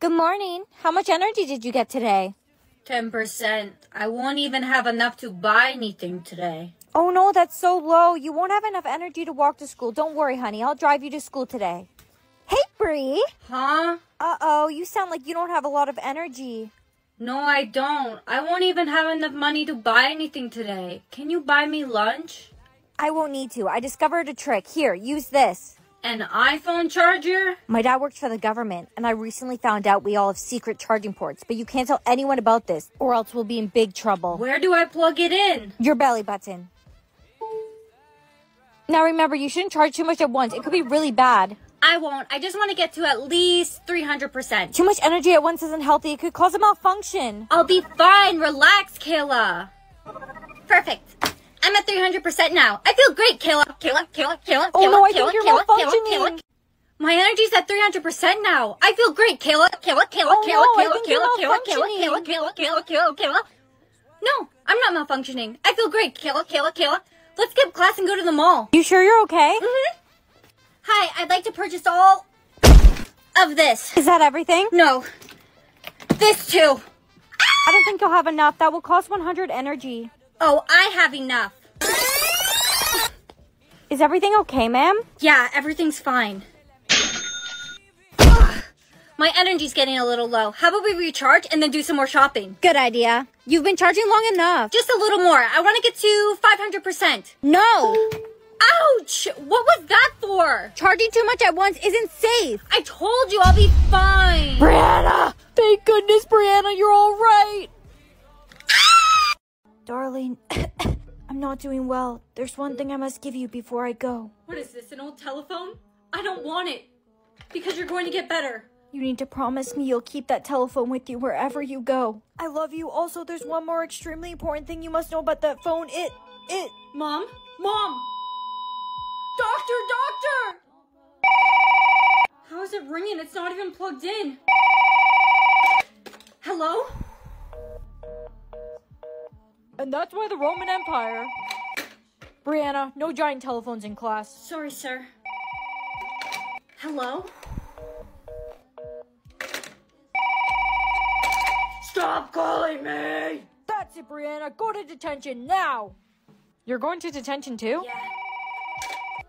Good morning. How much energy did you get today? 10%. I won't even have enough to buy anything today. Oh no, that's so low. You won't have enough energy to walk to school. Don't worry, honey. I'll drive you to school today. Hey, Bree. Huh? Uh-oh, you sound like you don't have a lot of energy. No, I don't. I won't even have enough money to buy anything today. Can you buy me lunch? I won't need to. I discovered a trick. Here, use this. An iPhone charger? My dad works for the government, and I recently found out we all have secret charging ports, but you can't tell anyone about this, or else we'll be in big trouble. Where do I plug it in? Your belly button. Now remember, you shouldn't charge too much at once. It could be really bad. I won't. I just want to get to at least 300%. Too much energy at once isn't healthy. It could cause a malfunction. I'll be fine. Relax, Kayla. Perfect. I'm at 300% now. I feel great, Kayla. Kayla, Kayla, Kayla, Oh, Kayla, no, I Kayla, think you're Kayla, Kayla. Kayla. My energy's at 300% now. I feel great, Kayla. Kayla, Kayla, Oh, Kayla, no, Kayla, Kayla, Kayla, Kayla. Kayla, Kayla, Kayla, Kayla, Kayla. No, I'm not malfunctioning. I feel great, Kayla, Kayla, Kayla. Let's skip class and go to the mall. You sure you're okay? Mhm. Hi, I'd like to purchase all of this. Is that everything? No, this too. I don't think you'll have enough. That will cost 100 energy. Oh, I have enough. Is everything okay, ma'am? Yeah, everything's fine. Ugh, My energy's getting a little low. How about we recharge and then do some more shopping? Good idea. You've been charging long enough. Just a little more. I want to get to 500%. No! Ouch! What was that for? Charging too much at once isn't safe. I told you I'll be fine. Brianna! Thank goodness, Brianna, you're all right. Darling, I'm not doing well. There's one thing I must give you before I go. What is this, an old telephone? I don't want it. Because you're going to get better. You need to promise me you'll keep that telephone with you wherever you go. I love you. Also, there's one more extremely important thing you must know about that phone. It, it. Mom? Mom! Doctor, doctor! How is it ringing? It's not even plugged in. Hello? And that's why the Roman Empire. Brianna, no giant telephones in class. Sorry, sir. Hello? Stop calling me! That's it, Brianna. Go to detention now. You're going to detention too? Yeah.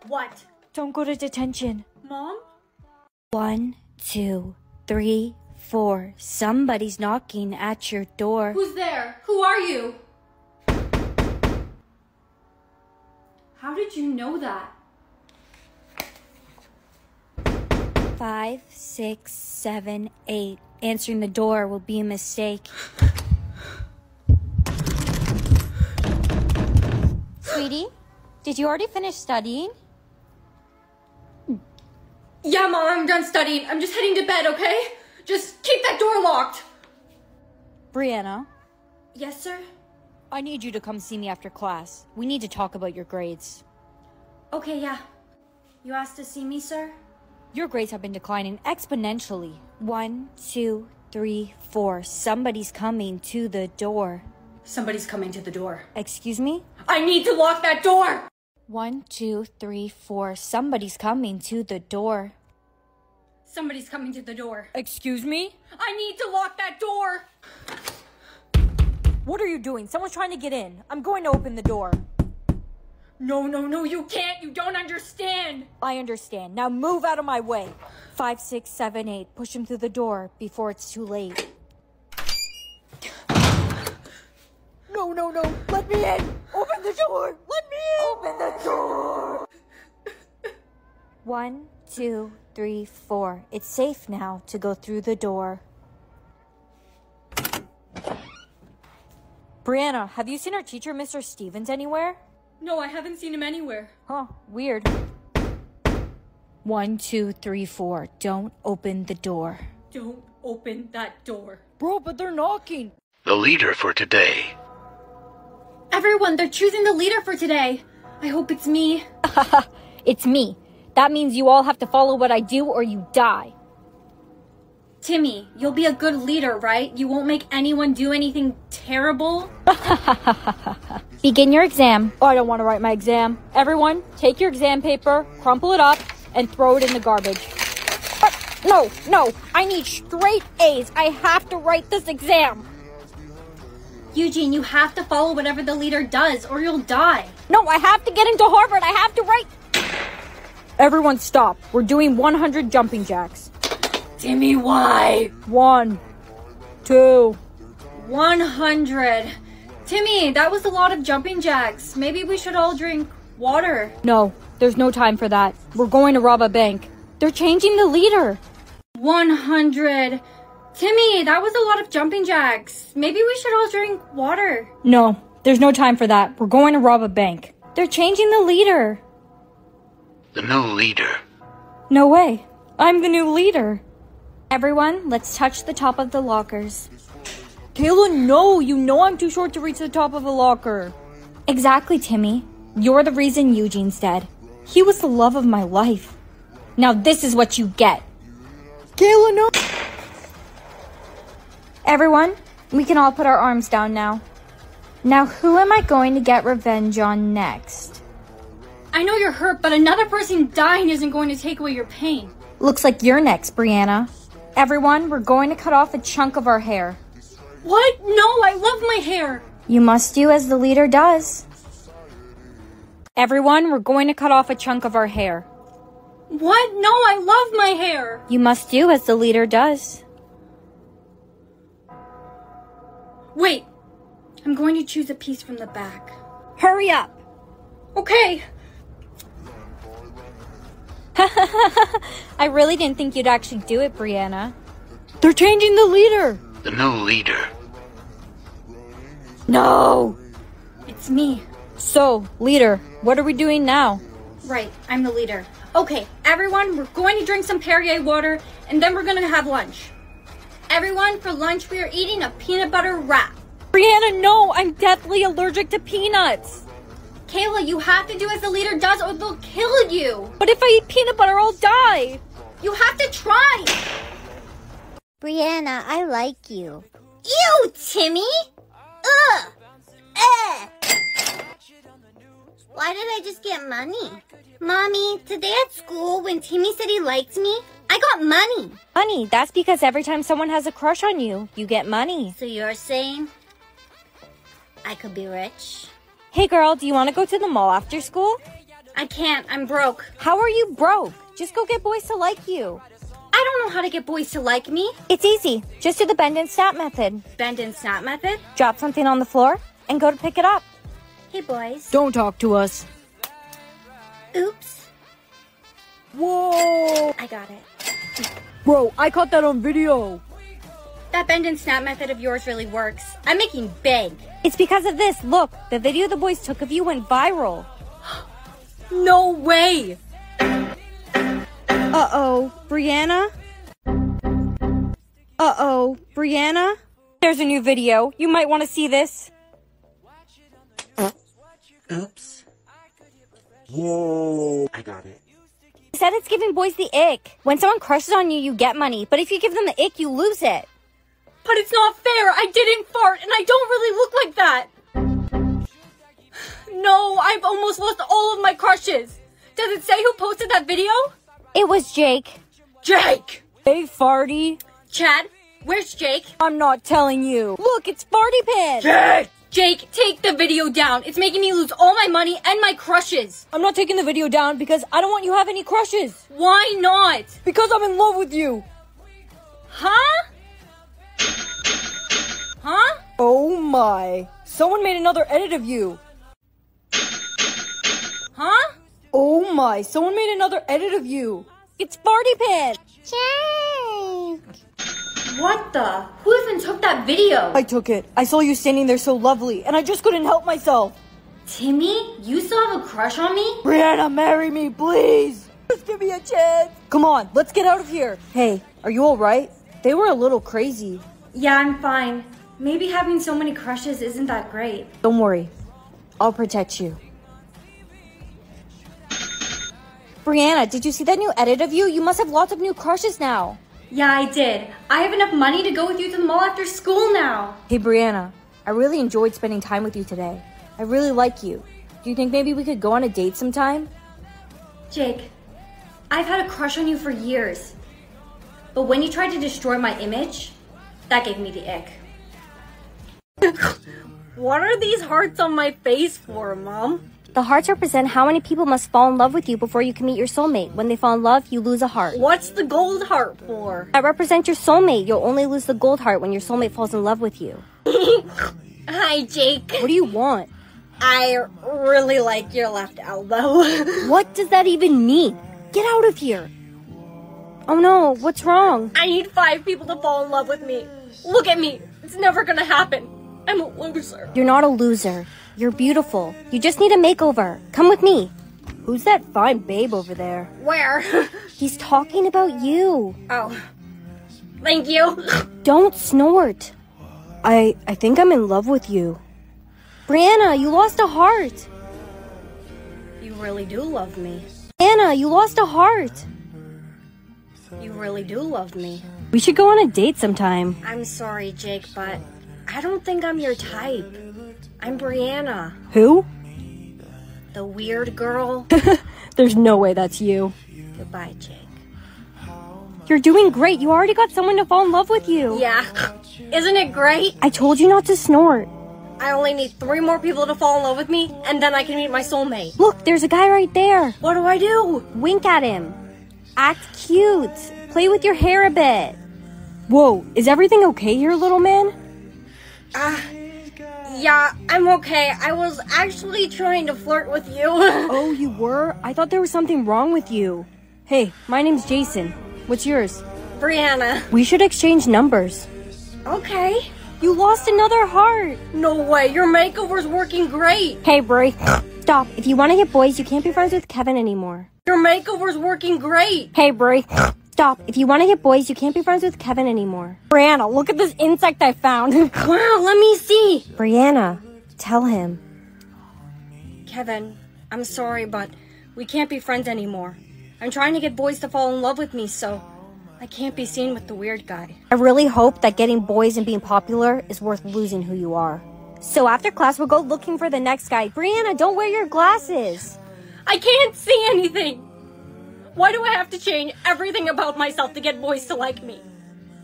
What? Don't go to detention. Mom? One, two, three, four. Somebody's knocking at your door. Who's there? Who are you? How did you know that? Five, six, seven, eight. Answering the door will be a mistake. Sweetie, did you already finish studying? Yeah, Mom, I'm done studying. I'm just heading to bed, okay? Just keep that door locked. Brianna, Yes, sir? I need you to come see me after class. We need to talk about your grades. Okay, yeah. You asked to see me, sir? Your grades have been declining exponentially. One, two, three, four. Somebody's coming to the door. Somebody's coming to the door. Excuse me? I need to lock that door! One, two, three, four. Somebody's coming to the door. Somebody's coming to the door. Excuse me? I need to lock that door! What are you doing? Someone's trying to get in. I'm going to open the door. No, no, no, you can't. You don't understand. I understand. Now move out of my way. Five, six, seven, eight. Push him through the door before it's too late. No, no, no. Let me in. Open the door. Let me in. Open the door. One, two, three, four. It's safe now to go through the door. Brianna, have you seen our teacher, Mr. Stevens, anywhere? No, I haven't seen him anywhere. Huh, weird. One, two, three, four. Don't open the door. Don't open that door. Bro, but they're knocking. The leader for today. Everyone, they're choosing the leader for today. I hope it's me. It's me. That means you all have to follow what I do or you die. Timmy, you'll be a good leader, right? You won't make anyone do anything terrible? Begin your exam. Oh, I don't want to write my exam. Everyone, take your exam paper, crumple it up, and throw it in the garbage. But No, no, I need straight A's. I have to write this exam. Eugene, you have to follow whatever the leader does or you'll die. No, I have to get into Harvard. I have to write. Everyone stop. We're doing 100 jumping jacks. Timmy, why? One, two. 100. Timmy, that was a lot of jumping jacks. Maybe we should all drink water. No, there's no time for that. We're going to rob a bank. They're changing the leader. 100. Timmy, that was a lot of jumping jacks. Maybe we should all drink water. No, there's no time for that. We're going to rob a bank. They're changing the leader. The new leader. No way. I'm the new leader. Everyone, let's touch the top of the lockers. Kayla, no! You know I'm too short to reach the top of a locker. Exactly, Timmy. You're the reason Eugene's dead. He was the love of my life. Now this is what you get. Kayla, no! Everyone, we can all put our arms down now. Now, who am I going to get revenge on next? I know you're hurt, but another person dying isn't going to take away your pain. Looks like you're next, Brianna. Everyone, we're going to cut off a chunk of our hair. What? No, I love my hair. You must do as the leader does. Everyone, we're going to cut off a chunk of our hair. What? No, I love my hair. You must do as the leader does. Wait, I'm going to choose a piece from the back. Hurry up! Okay. I really didn't think you'd actually do it, Brianna. They're changing the leader! The new leader. No! It's me. So, leader, what are we doing now? Right, I'm the leader. Okay, everyone, we're going to drink some Perrier water and then we're going to have lunch. Everyone, for lunch, we are eating a peanut butter wrap. Brianna, no! I'm deathly allergic to peanuts! Kayla, you have to do as the leader does or they'll kill you. But if I eat peanut butter, I'll die! You have to try. Brianna, I like you. Ew, Timmy. Ugh. Eh. Why did I just get money? Mommy, today at school, when Timmy said he liked me, I got money. Honey, that's because every time someone has a crush on you, you get money. So you're saying I could be rich? Hey girl, do you want to go to the mall after school? I can't. I'm broke. How are you broke? Just go get boys to like you. I don't know how to get boys to like me. It's easy. Just do the bend and snap method. Bend and snap method. Drop something on the floor and go to pick it up. Hey, boys. Don't talk to us. Oops. Whoa! I got it. Bro, I caught that on video. That bend and snap method of yours really works. I'm making bank. It's because of this. Look, the video the boys took of you went viral. No way. Uh oh, Brianna? Uh oh, Brianna? There's a new video. You might want to see this. Oops. Whoa. I got it. He said it's giving boys the ick. When someone crushes on you, you get money, but if you give them the ick, you lose it. But it's not fair. I didn't fart and I don't really look like that. No, I've almost lost all of my crushes. Does it say who posted that video? It was Jake. Jake. Hey, Farty. Chad, where's Jake? I'm not telling you. Look, it's Farty Pin. Jake. Jake, take the video down. It's making me lose all my money and my crushes. I'm not taking the video down because I don't want you to have any crushes. Why not? Because I'm in love with you. Huh? Huh? Oh my. Someone made another edit of you. Huh? Oh my, someone made another edit of you. It's Farty Pin. Jake. What the? Who even took that video? I took it. I saw you standing there so lovely, and I just couldn't help myself. Timmy, you still have a crush on me? Brianna, marry me, please. Just give me a chance. Come on, let's get out of here. Hey, are you alright? They were a little crazy. Yeah, I'm fine. Maybe having so many crushes isn't that great. Don't worry. I'll protect you. Brianna, did you see that new edit of you? You must have lots of new crushes now. Yeah, I did. I have enough money to go with you to the mall after school now. Hey, Brianna, I really enjoyed spending time with you today. I really like you. Do you think maybe we could go on a date sometime? Jake, I've had a crush on you for years. But when you tried to destroy my image, that gave me the ick. what are these hearts on my face for, Mom? The hearts represent how many people must fall in love with you before you can meet your soulmate. When they fall in love, you lose a heart. What's the gold heart for? That represents your soulmate. You'll only lose the gold heart when your soulmate falls in love with you. Hi, Jake. What do you want? I really like your left elbow. What does that even mean? Get out of here. Oh no, what's wrong? I need five people to fall in love with me. Look at me. It's never gonna happen. I'm a loser. You're not a loser. You're beautiful. You just need a makeover. Come with me. Who's that fine babe over there? Where? He's talking about you. oh. Thank you. Don't snort. I I think I'm in love with you. Brianna, you lost a heart. You really do love me. Anna, you lost a heart. You really do love me. We should go on a date sometime. I'm sorry, Jake, but I don't think I'm your type. I'm Brianna, Who? the weird girl. There's no way that's you. Goodbye, Jake. You're doing great. You already got someone to fall in love with you. Yeah. Isn't it great? I told you not to snort. I only need three more people to fall in love with me, and then I can meet my soulmate. Look, there's a guy right there. What do I do? Wink at him. Act cute. Play with your hair a bit. Whoa, is everything okay here, little man? Ah, yeah, I'm okay. I was actually trying to flirt with you. Oh, you were? I thought there was something wrong with you. Hey, my name's Jason. What's yours? Brianna. We should exchange numbers. Okay. You lost another heart. No way, your makeover's working great. Hey, Brie. Stop. If you want to get boys, you can't be friends with Kevin anymore. Your makeover's working great. Hey, Brie. Stop. If you want to get boys, you can't be friends with Kevin anymore. Brianna, look at this insect I found. Wow, let me see. Brianna, tell him. Kevin, I'm sorry, but we can't be friends anymore. I'm trying to get boys to fall in love with me, so I can't be seen with the weird guy. I really hope that getting boys and being popular is worth losing who you are. So after class, we'll go looking for the next guy. Brianna, don't wear your glasses. I can't see anything. Why do I have to change everything about myself to get boys to like me?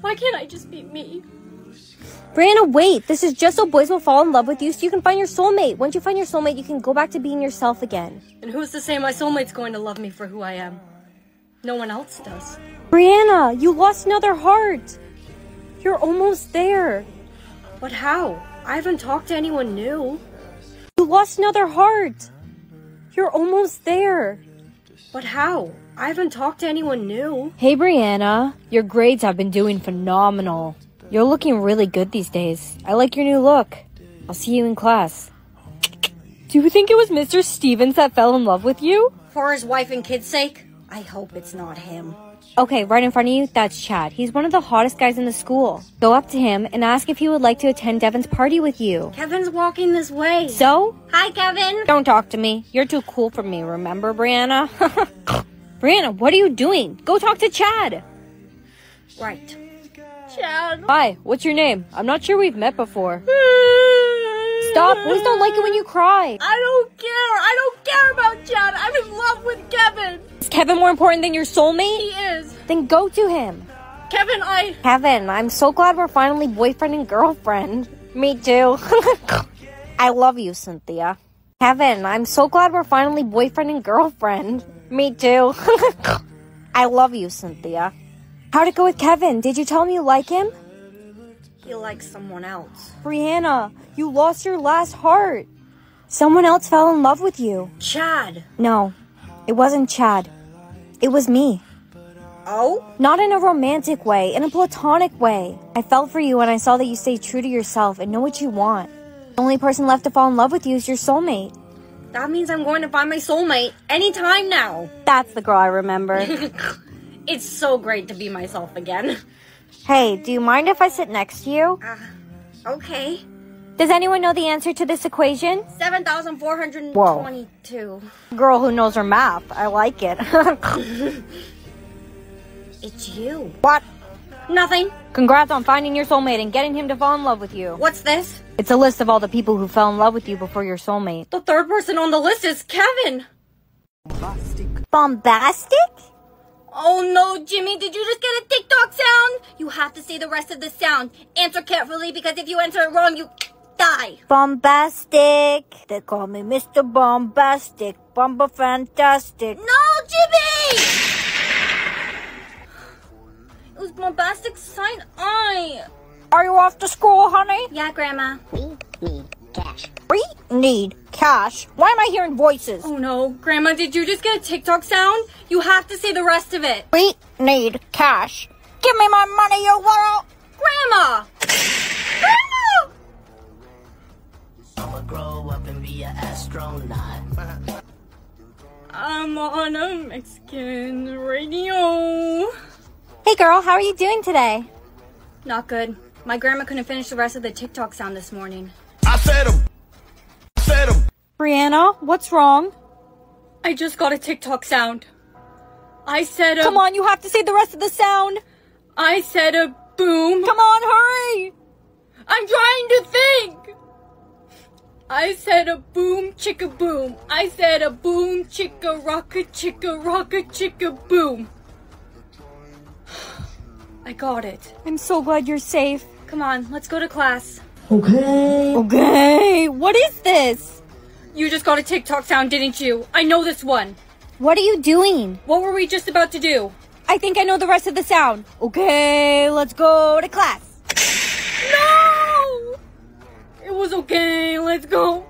Why can't I just be me? Brianna, wait. This is just so boys will fall in love with you so you can find your soulmate. Once you find your soulmate, you can go back to being yourself again. And who's to say my soulmate's going to love me for who I am? No one else does. Brianna, you lost another heart. You're almost there. But how? I haven't talked to anyone new. You lost another heart. You're almost there. But how? I haven't talked to anyone new. Hey, Brianna. Your grades have been doing phenomenal. You're looking really good these days. I like your new look. I'll see you in class. Do you think it was Mr. Stevens that fell in love with you? For his wife and kids' sake, I hope it's not him. Okay, right in front of you, that's Chad. He's one of the hottest guys in the school. Go up to him and ask if he would like to attend Devin's party with you. Kevin's walking this way. So? Hi, Kevin. Don't talk to me. You're too cool for me, remember, Brianna? Brianna, what are you doing? Go talk to Chad. Right. Chad. Hi, what's your name? I'm not sure we've met before. Stop, boys don't like it when you cry. I don't care. I don't care about Chad. I'm in love with Kevin. Is Kevin more important than your soulmate? He is. Then go to him. Kevin, I. Kevin, I'm so glad we're finally boyfriend and girlfriend. Me too. I love you, Cynthia. Kevin, I'm so glad we're finally boyfriend and girlfriend. Me too. I love you, Cynthia. How'd it go with Kevin? Did you tell him you like him? He likes someone else. Brianna, you lost your last heart. Someone else fell in love with you. Chad. No, it wasn't Chad. It was me. Oh? Not in a romantic way, in a platonic way. I fell for you when I saw that you stay true to yourself and know what you want. The only person left to fall in love with you is your soulmate. That means I'm going to find my soulmate anytime now. That's the girl I remember. It's so great to be myself again. hey, do you mind if I sit next to you? Uh, okay. Does anyone know the answer to this equation? 7,422. Girl who knows her math. I like it. It's you. what? Nothing. Congrats on finding your soulmate and getting him to fall in love with you. What's this? It's a list of all the people who fell in love with you before your soulmate. The third person on the list is Kevin. Bombastic? Bombastic? Oh no, Jimmy, did you just get a TikTok sound? You have to say the rest of the sound. Answer carefully because if you answer it wrong, you die. Bombastic. They call me Mr. Bombastic. Bomba Fantastic. No, Jimmy! It was bombastic side eye. Are you off to school, honey? Yeah, Grandma. We need cash. We need cash? Why am I hearing voices? Oh no, Grandma, did you just get a TikTok sound? You have to say the rest of it. We need cash. Give me my money, you little. Grandma! Grandma! I'ma grow up and be an astronaut. I'm on a Mexican radio. Hey girl, how are you doing today? Not good. My grandma couldn't finish the rest of the TikTok sound this morning. I said him. I said him. Brianna, what's wrong? I just got a TikTok sound. I said a. Come on, you have to say the rest of the sound. I said a boom. Come on, hurry! I'm trying to think. I said a boom chicka boom. I said a boom chicka rocka chicka rocka chicka boom. I got it. I'm so glad you're safe. Come on, let's go to class. Okay, Okay. what is this? You just got a TikTok sound, didn't you? I know this one. What are you doing? What were we just about to do? I think I know the rest of the sound. Okay, let's go to class. No! It was okay, let's go.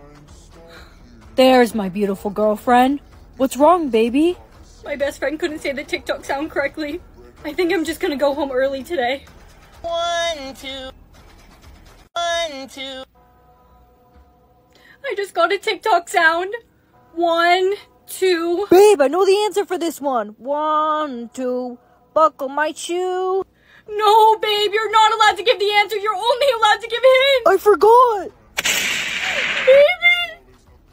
There's my beautiful girlfriend. What's wrong, baby? My best friend couldn't say the TikTok sound correctly. I think I'm just gonna go home early today. One, two. One, two. I just got a TikTok sound. One, two. Babe, I know the answer for this one. One, two. Buckle my shoe. No, babe, you're not allowed to give the answer. You're only allowed to give hints. I forgot. Baby!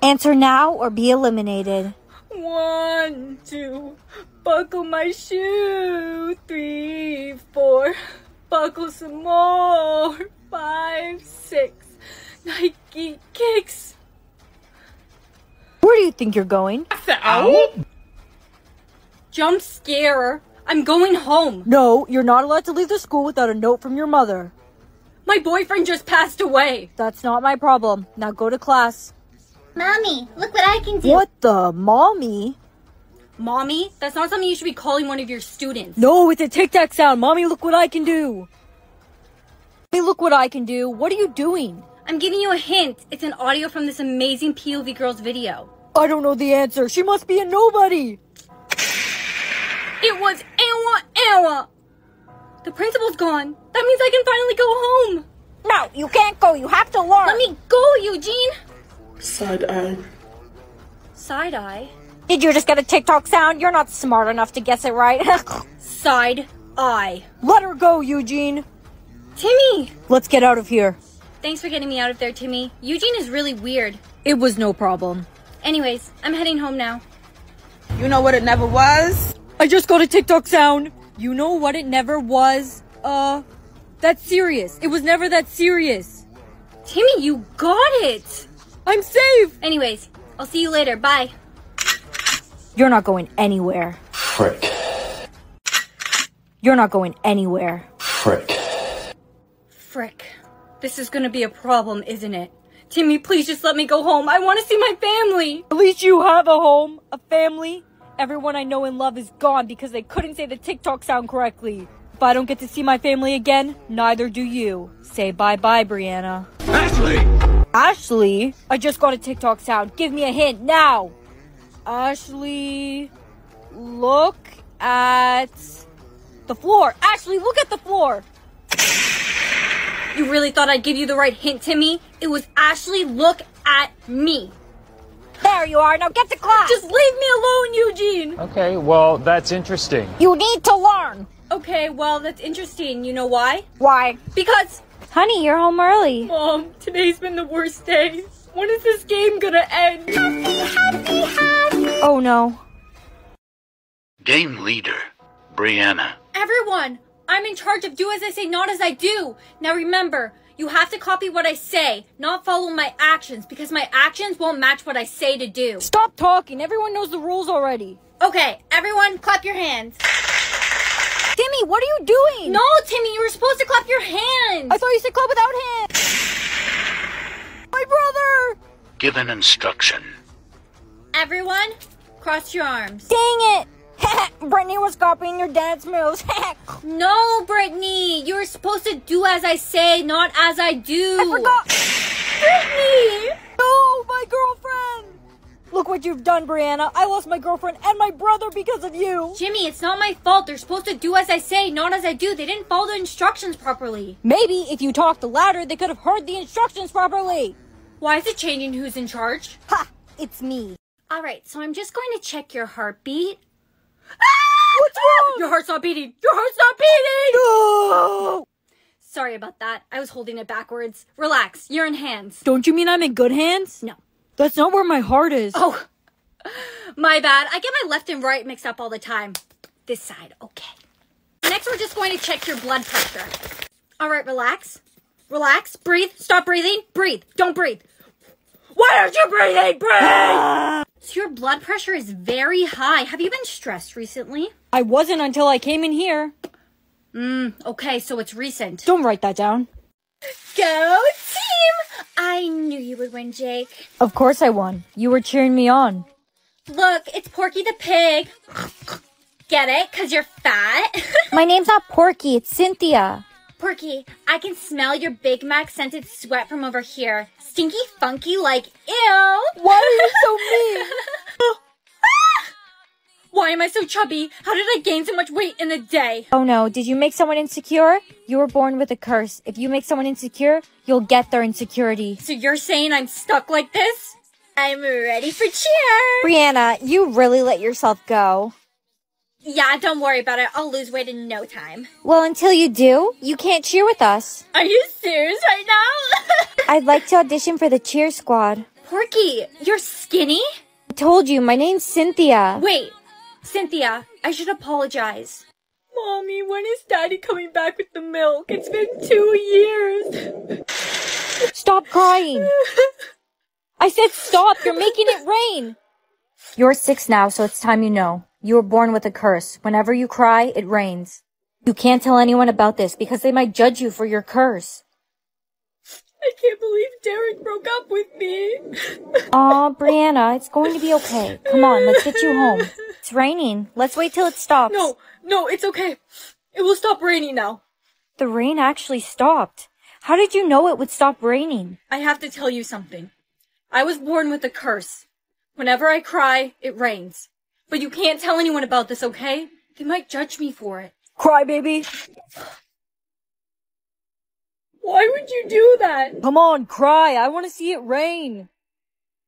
Answer now or be eliminated. One, two. Buckle my shoe. Three, four. Buckle some more. Five, six. Nike kicks. Where do you think you're going? Out? Jump scare. I'm going home. No, you're not allowed to leave the school without a note from your mother. My boyfriend just passed away. That's not my problem. Now go to class. Mommy, look what I can do. What the mommy? Mommy, that's not something you should be calling one of your students. No, it's a TikTok sound. Mommy, look what I can do. Mommy, look what I can do. What are you doing? I'm giving you a hint. It's an audio from this amazing POV Girls video. I don't know the answer. She must be a nobody. It was Awa Awa. The principal's gone. That means I can finally go home. No, you can't go. You have to learn. Let me go, Eugene. Side eye. Side eye. Did you just get a TikTok sound? You're not smart enough to guess it right. Side eye. Let her go, Eugene. Timmy! Let's get out of here. Thanks for getting me out of there, Timmy. Eugene is really weird. It was no problem. Anyways, I'm heading home now. You know what it never was? I just got a TikTok sound. You know what it never was? Uh, that serious. It was never that serious. Timmy, you got it! I'm safe. Anyways, I'll see you later. Bye. You're not going anywhere. Frick. You're not going anywhere. Frick. Frick. This is gonna be a problem, isn't it? Timmy, please just let me go home. I want to see my family. At least you have a home, a family. Everyone I know and love is gone because they couldn't say the TikTok sound correctly. If I don't get to see my family again, neither do you. Say bye bye, Brianna. Ashley! Ashley? I just got a TikTok sound. Give me a hint now. Ashley, look at the floor. Ashley, look at the floor. You really thought I'd give you the right hint, Timmy? It was Ashley, look at me. There you are. Now get to class. Just leave me alone, Eugene. Okay, well, that's interesting. you need to learn. Okay, well, that's interesting. You know why? Why? Because, Honey, you're home early. Mom, today's been the worst day. When is this game gonna end? Happy, happy, happy. Oh no. Game leader, Brianna. Everyone, I'm in charge of do as I say, not as I do. Now remember, you have to copy what I say, not follow my actions, because my actions won't match what I say to do. Stop talking. Everyone knows the rules already. Okay, everyone, clap your hands. Timmy, what are you doing? No, Timmy, you were supposed to clap your hands. I thought you said clap without hands. My brother! Give an instruction. Everyone, cross your arms. Dang it! Brittany was copying your dance moves. no, Brittany, you were supposed to do as I say, not as I do. I forgot. Brittany! No, my girlfriend! Look what you've done, Brianna. I lost my girlfriend and my brother because of you. Jimmy, it's not my fault. They're supposed to do as I say, not as I do. They didn't follow the instructions properly. Maybe if you talked louder, they could have heard the instructions properly. Why is it changing who's in charge? Ha! It's me. Alright, so I'm just going to check your heartbeat. Ah! What's ah! wrong? Your heart's not beating! Your heart's not beating! No! Sorry about that. I was holding it backwards. Relax, you're in hands. Don't you mean I'm in good hands? No. That's not where my heart is. Oh, my bad. I get my left and right mixed up all the time. This side, okay. Next, we're just going to check your blood pressure. All right, relax. Relax. Breathe. Stop breathing. Breathe. Don't breathe. Why aren't you breathing? Breathe! Ah! So your blood pressure is very high. Have you been stressed recently? I wasn't until I came in here. Mm, okay, so it's recent. Don't write that down. Go team! I knew you would win, Jake. Of course I won. You were cheering me on. Look, it's Porky the pig. Get it? Cause you're fat? My name's not Porky, it's Cynthia. Porky, I can smell your Big Mac scented sweat from over here. Stinky funky like ew. Why are you so mean? Why am I so chubby? How did I gain so much weight in a day? Oh no, did you make someone insecure? You were born with a curse. If you make someone insecure, you'll get their insecurity. So you're saying I'm stuck like this? I'm ready for cheer. Brianna, you really let yourself go. Yeah, don't worry about it. I'll lose weight in no time. Well, until you do, you can't cheer with us. Are you serious right now? I'd like to audition for the cheer squad. Porky, you're skinny? I told you, my name's Cynthia. Wait, Cynthia, I should apologize. Mommy, when is Daddy coming back with the milk? It's been two years. Stop crying. I said stop. You're making it rain. You're six now, so it's time you know. You were born with a curse. Whenever you cry, it rains. You can't tell anyone about this because they might judge you for your curse. I can't believe Derek broke up with me. Aw, Brianna, it's going to be okay. Come on, let's get you home. It's raining. Let's wait till it stops. No, no, it's okay. It will stop raining now. The rain actually stopped. How did you know it would stop raining? I have to tell you something. I was born with a curse. Whenever I cry, it rains. But you can't tell anyone about this, okay? They might judge me for it. Cry, baby. Why would you do that? Come on, cry. I want to see it rain.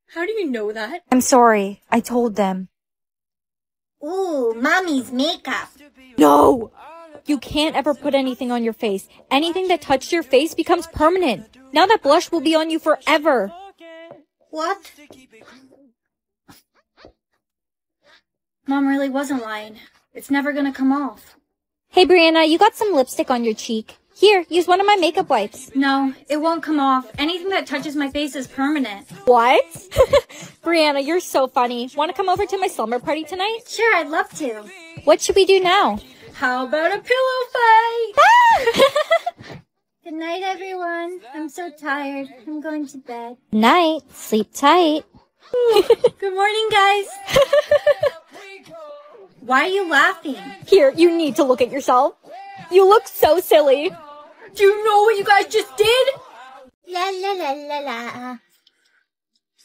How do you know that? I'm sorry. I told them. Ooh, mommy's makeup. No! You can't ever put anything on your face. Anything that touched your face becomes permanent. Now that blush will be on you forever. What? Mom really wasn't lying. It's never gonna come off. Hey, Brianna, you got some lipstick on your cheek. Here, use one of my makeup wipes. No, it won't come off. Anything that touches my face is permanent. What? Brianna, you're so funny. Want to come over to my slumber party tonight? Sure, I'd love to. What should we do now? How about a pillow fight? Ah! Good night, everyone. I'm so tired. I'm going to bed. Night. Sleep tight. Good morning, guys. Why are you laughing? Here, you need to look at yourself. You look so silly. Do you know what you guys just did? La la la la la.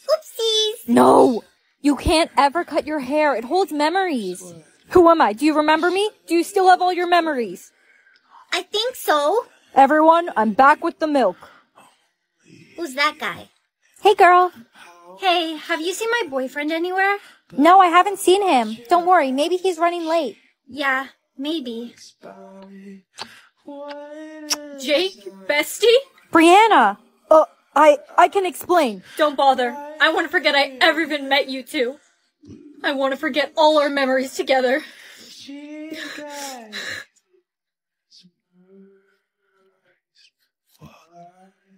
Oopsies. No! You can't ever cut your hair. It holds memories. Who am I? Do you remember me? Do you still have all your memories? I think so. Everyone, I'm back with the milk. Who's that guy? Hey, girl. Hey, have you seen my boyfriend anywhere? No, I haven't seen him. Don't worry. Maybe he's running late. Yeah, maybe. Jake, bestie? Brianna! Uh, I, I can explain. Don't bother. I want to forget I ever even met you two. I want to forget all our memories together.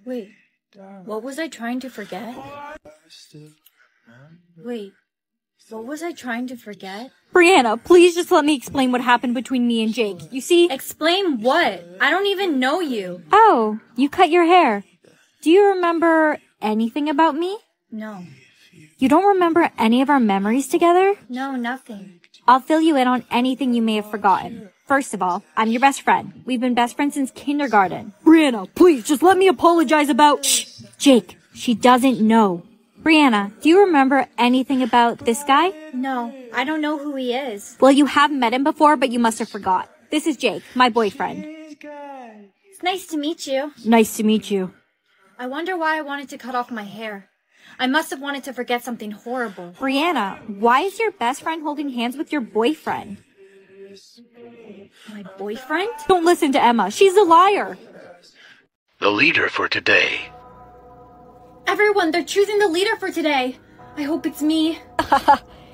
Wait, what was I trying to forget? Wait, What was I trying to forget? Brianna, please just let me explain what happened between me and Jake. You see? Explain what? I don't even know you. Oh, you cut your hair. Do you remember anything about me? No. You don't remember any of our memories together? No, nothing. I'll fill you in on anything you may have forgotten. First of all, I'm your best friend. We've been best friends since kindergarten. Brianna, please just let me apologize about. Shh, Jake, she doesn't know. Brianna, do you remember anything about this guy? No, I don't know who he is. Well, you have met him before, but you must have forgot. This is Jake, my boyfriend. It's nice to meet you. Nice to meet you. I wonder why I wanted to cut off my hair. I must have wanted to forget something horrible. Brianna, why is your best friend holding hands with your boyfriend? My boyfriend? Don't listen to Emma. She's a liar. The leader for today. Everyone, they're choosing the leader for today. I hope it's me.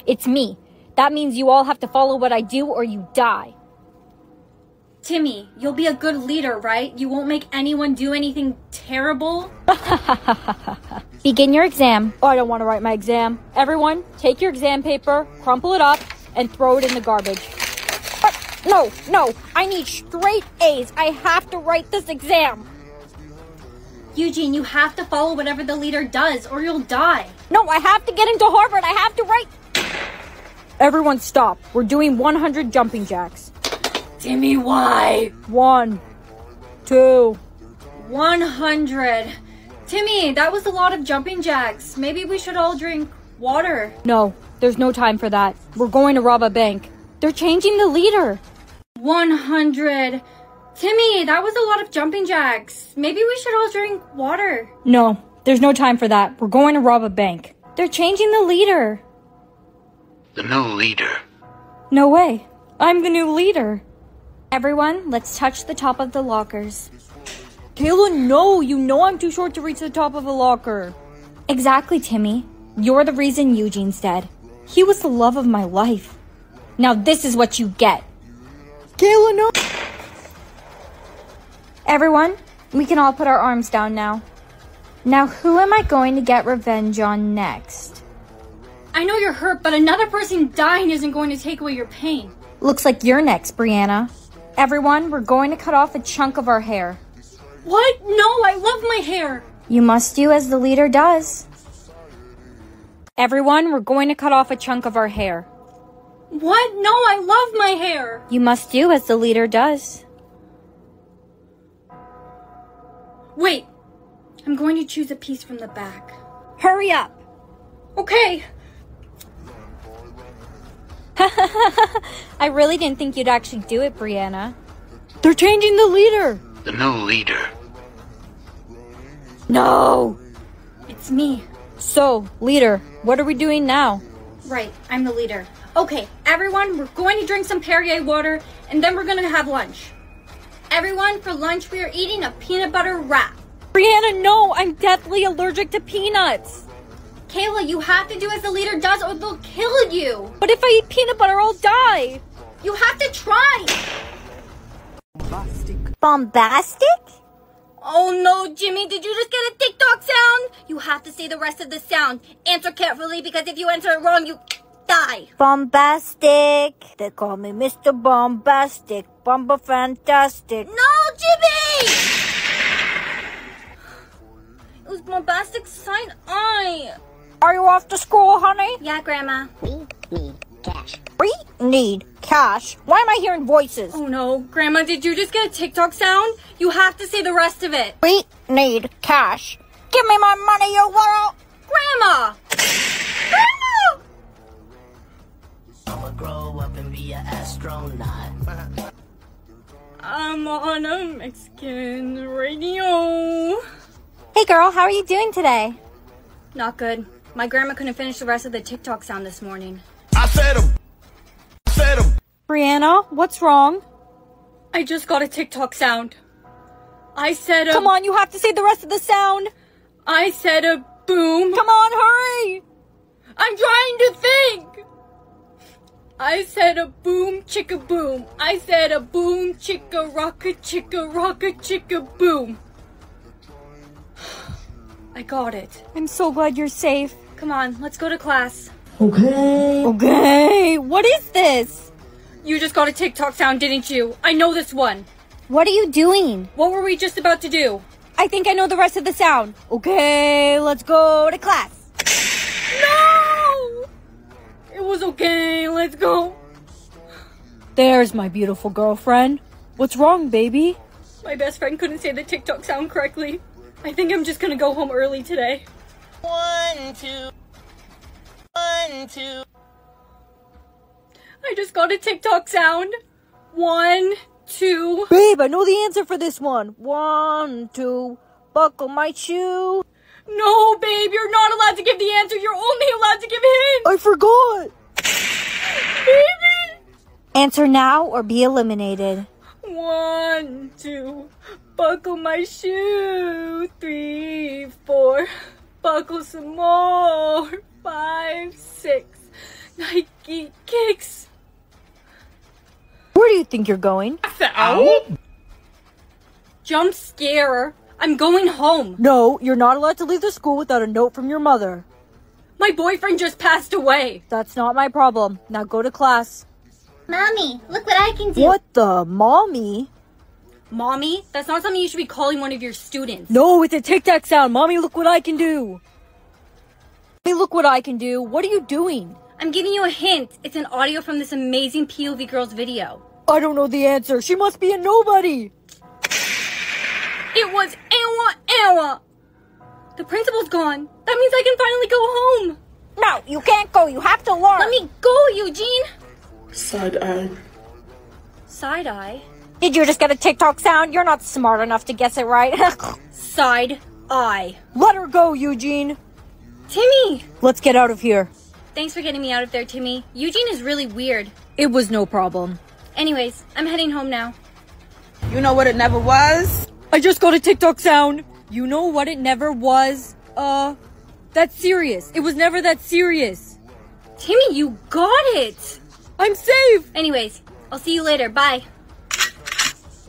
It's me. That means you all have to follow what I do or you die. Timmy, you'll be a good leader, right? You won't make anyone do anything terrible? Begin your exam. Oh, I don't want to write my exam. Everyone, take your exam paper, crumple it up, and throw it in the garbage. But no, no, I need straight A's. I have to write this exam. Eugene, you have to follow whatever the leader does or you'll die. No, I have to get into Harvard. I have to write. Everyone stop. We're doing 100 jumping jacks. Timmy, why? One, two. 100. Timmy, that was a lot of jumping jacks. Maybe we should all drink water. No, there's no time for that. We're going to rob a bank. They're changing the leader. 100. Timmy, that was a lot of jumping jacks. Maybe we should all drink water. No, there's no time for that. We're going to rob a bank. They're changing the leader. The new leader. No way. I'm the new leader. Everyone, let's touch the top of the lockers. Kayla, no! You know I'm too short to reach the top of a locker. Exactly, Timmy. You're the reason Eugene's dead. He was the love of my life. Now this is what you get. Kayla, no! Everyone, we can all put our arms down now. Now, who am I going to get revenge on next? I know you're hurt, but another person dying isn't going to take away your pain. Looks like you're next, Brianna. Everyone, we're going to cut off a chunk of our hair. What? No, I love my hair. You must do as the leader does. Everyone, we're going to cut off a chunk of our hair. What? No, I love my hair. You must do as the leader does. Wait, I'm going to choose a piece from the back. Hurry up! Okay. I really didn't think you'd actually do it, Brianna. They're changing the leader! The new leader. No! It's me. So, leader, what are we doing now? Right, I'm the leader. Okay, everyone, we're going to drink some Perrier water and then we're going to have lunch. Everyone, for lunch, we are eating a peanut butter wrap. Brianna, no! I'm deathly allergic to peanuts! Kayla, you have to do as the leader does or they'll kill you. But if I eat peanut butter, I'll die! You have to try. Bombastic? Bombastic? Oh no, Jimmy, did you just get a TikTok sound? You have to say the rest of the sound. Answer carefully because if you answer it wrong, you die. Bombastic. They call me Mr. Bombastic. Bomba Fantastic. No, Jimmy! It was bombastic side eye. Are you off to school, honey? Yeah, Grandma. We need cash. We need cash? Why am I hearing voices? Oh no, Grandma, did you just get a TikTok sound? You have to say the rest of it. We need cash. Give me my money, you little. Grandma! Grandma! I'ma grow up and be an astronaut. I'm on a Mexican radio. Hey girl, how are you doing today? Not good. My grandma couldn't finish the rest of the TikTok sound this morning. I fed him. Said him. Brianna, what's wrong? I just got a TikTok sound. I said a. Come on, you have to say the rest of the sound! I said a boom. Come on, hurry! I'm trying to think. I said a boom chicka boom. I said a boom chicka rocka chicka rocka chicka boom. I got it. I'm so glad you're safe. Come on, let's go to class. Okay. Okay, what is this? You just got a TikTok sound, didn't you? I know this one. What are you doing? What were we just about to do? I think I know the rest of the sound. Okay, let's go to class. No! It was okay, let's go. There's my beautiful girlfriend. What's wrong, baby? My best friend couldn't say the TikTok sound correctly. I think I'm just gonna go home early today. One, two. One, two. I just got a TikTok sound. One, two. Babe, I know the answer for this one. One, two, buckle my shoe. No, babe, you're not allowed to give the answer. You're only allowed to give hints. I forgot. Baby. Answer now or be eliminated. One, two, buckle my shoe. Three, four, buckle some more. Five, six, Nike kicks. Where do you think you're going? Jump scare. I'm going home. No, you're not allowed to leave the school without a note from your mother. My boyfriend just passed away. That's not my problem. Now go to class. Mommy, look what I can do. What the mommy? Mommy, that's not something you should be calling one of your students. No, it's a TikTok sound. Mommy, look what I can do. Mommy, look what I can do. What are you doing? I'm giving you a hint. It's an audio from this amazing POV Girls video. I don't know the answer. She must be a nobody. It was Awa Awa. The principal's gone. That means I can finally go home. No, you can't go. You have to learn. Let me go, Eugene. Side eye. Side eye. Did you just get a TikTok sound? You're not smart enough to guess it right. Side eye. Let her go, Eugene. Timmy! Let's get out of here. Thanks for getting me out of there, Timmy. Eugene is really weird. It was no problem. Anyways, I'm heading home now. You know what it never was? I just got a TikTok sound. You know what it never was? Uh, that's serious. It was never that serious. Timmy, you got it! I'm safe. Anyways, I'll see you later. Bye.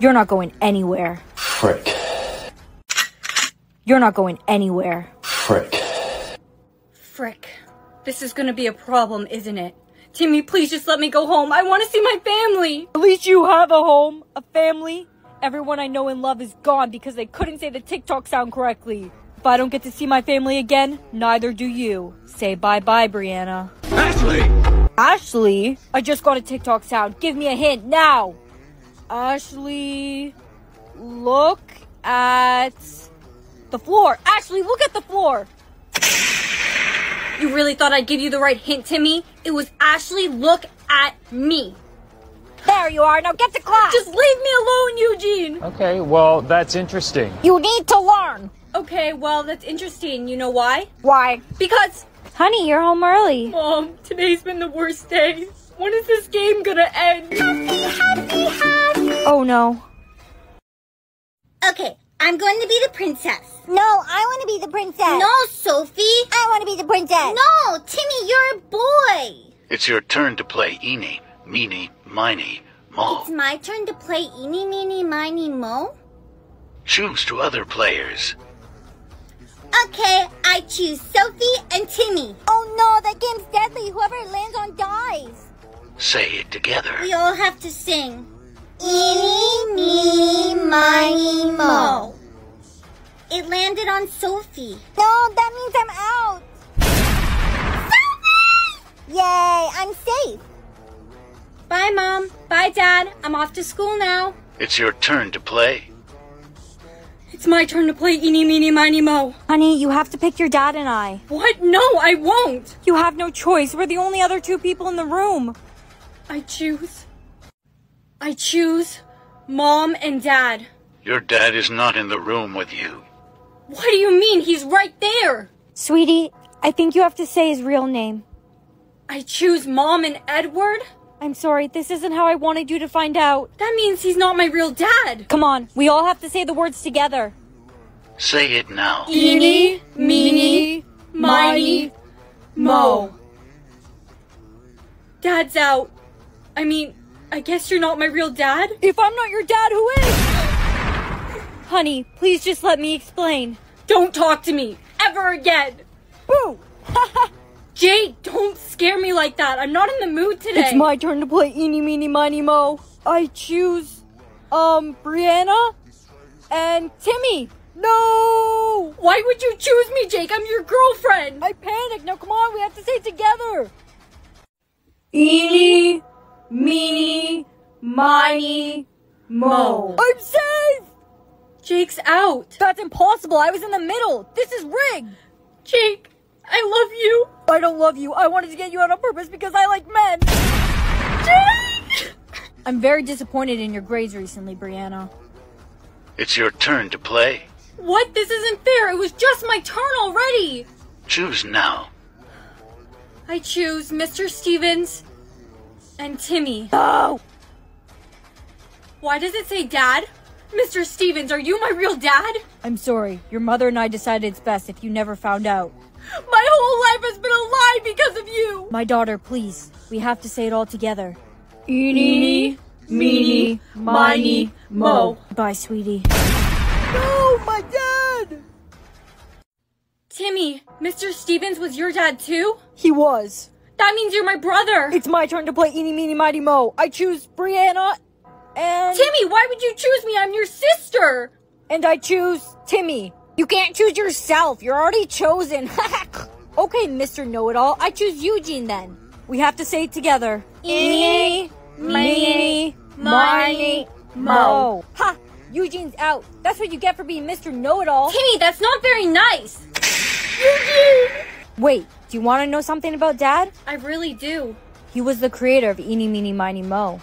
You're not going anywhere. Frick. You're not going anywhere. Frick. Frick. This is gonna be a problem, isn't it? Timmy, please just let me go home. I want to see my family. At least you have a home, a family. Everyone I know and love is gone because they couldn't say the TikTok sound correctly. If I don't get to see my family again, neither do you. Say bye bye, Brianna. Ashley! Ashley? I just got a TikTok sound. Give me a hint now. Ashley, look at the floor. Ashley, look at the floor. You really thought I'd give you the right hint, Timmy? It was Ashley, look at me. there you are. Now get to class. Just leave me alone, Eugene. Okay, well, that's interesting. you need to learn. Okay, well, that's interesting. You know why? Why? Because, Honey, you're home early. Mom, today's been the worst day. When is this game gonna end? Happy, happy, happy. Oh no. Okay, I'm going to be the princess. No, I want to be the princess. No, Sophie. I want to be the princess. No, Timmy, you're a boy. It's your turn to play Eeny, Meeny, Miny, Mo. It's my turn to play Eeny, Meeny, Miny, Mo. Choose two other players. Okay, I choose Sophie and Timmy. Oh no, that game's deadly. Whoever it lands on dies. Say it together. We all have to sing. Eeny, meeny, miny, mo. It landed on Sophie. No, that means I'm out. Sophie! Yay, I'm safe. Bye, Mom. Bye, Dad. I'm off to school now. It's your turn to play. It's my turn to play Eeny, Meeny, Miny, Mo. Honey, you have to pick your dad and I. What? No, I won't. You have no choice. We're the only other two people in the room. I choose. I choose Mom and Dad. Your dad is not in the room with you. What do you mean? He's right there. Sweetie, I think you have to say his real name. I choose Mom and Edward? I'm sorry, this isn't how I wanted you to find out. That means he's not my real dad. Come on, we all have to say the words together. Say it now. Eeny, meeny, miny, mo. Dad's out. I mean, I guess you're not my real dad? If I'm not your dad, who is? Honey, please just let me explain. Don't talk to me ever again. Boo! Jake, don't scare me like that. I'm not in the mood today. It's my turn to play Eeny, Meeny, Miny, Mo. I choose, um, Brianna and Timmy. No! Why would you choose me, Jake? I'm your girlfriend. I panicked. Now come on, we have to say it together. Eeny, Meeny, Miny, Mo. I'm safe! Jake's out. That's impossible. I was in the middle. This is rigged. Jake, I love you. I don't love you. I wanted to get you out on purpose because I like men. Jake! I'm very disappointed in your grades recently, Brianna. It's your turn to play. What? This isn't fair. It was just my turn already. Choose now. I choose Mr. Stevens and Timmy. Oh! Why does it say dad? Mr. Stevens, are you my real dad? I'm sorry. Your mother and I decided it's best if you never found out. My whole life has been a lie because of you. My daughter, please. We have to say it all together. Eeny, meeny, miny, mo. Bye, sweetie. No, my dad! Timmy, Mr. Stevens was your dad too? He was. That means you're my brother. It's my turn to play Eeny, Meeny, Mighty Mo. I choose Brianna and... Timmy, why would you choose me? I'm your sister. And I choose Timmy. You can't choose yourself. You're already chosen. okay, Mr. Know-It-All. I choose Eugene then. We have to say it together. Eeny, meeny, miny, mo. Ha! Eugene's out. That's what you get for being Mr. Know-It-All. Timmy, that's not very nice. Eugene! Wait, do you want to know something about Dad? I really do. He was the creator of Eeny, Meeny, Miny, Mo.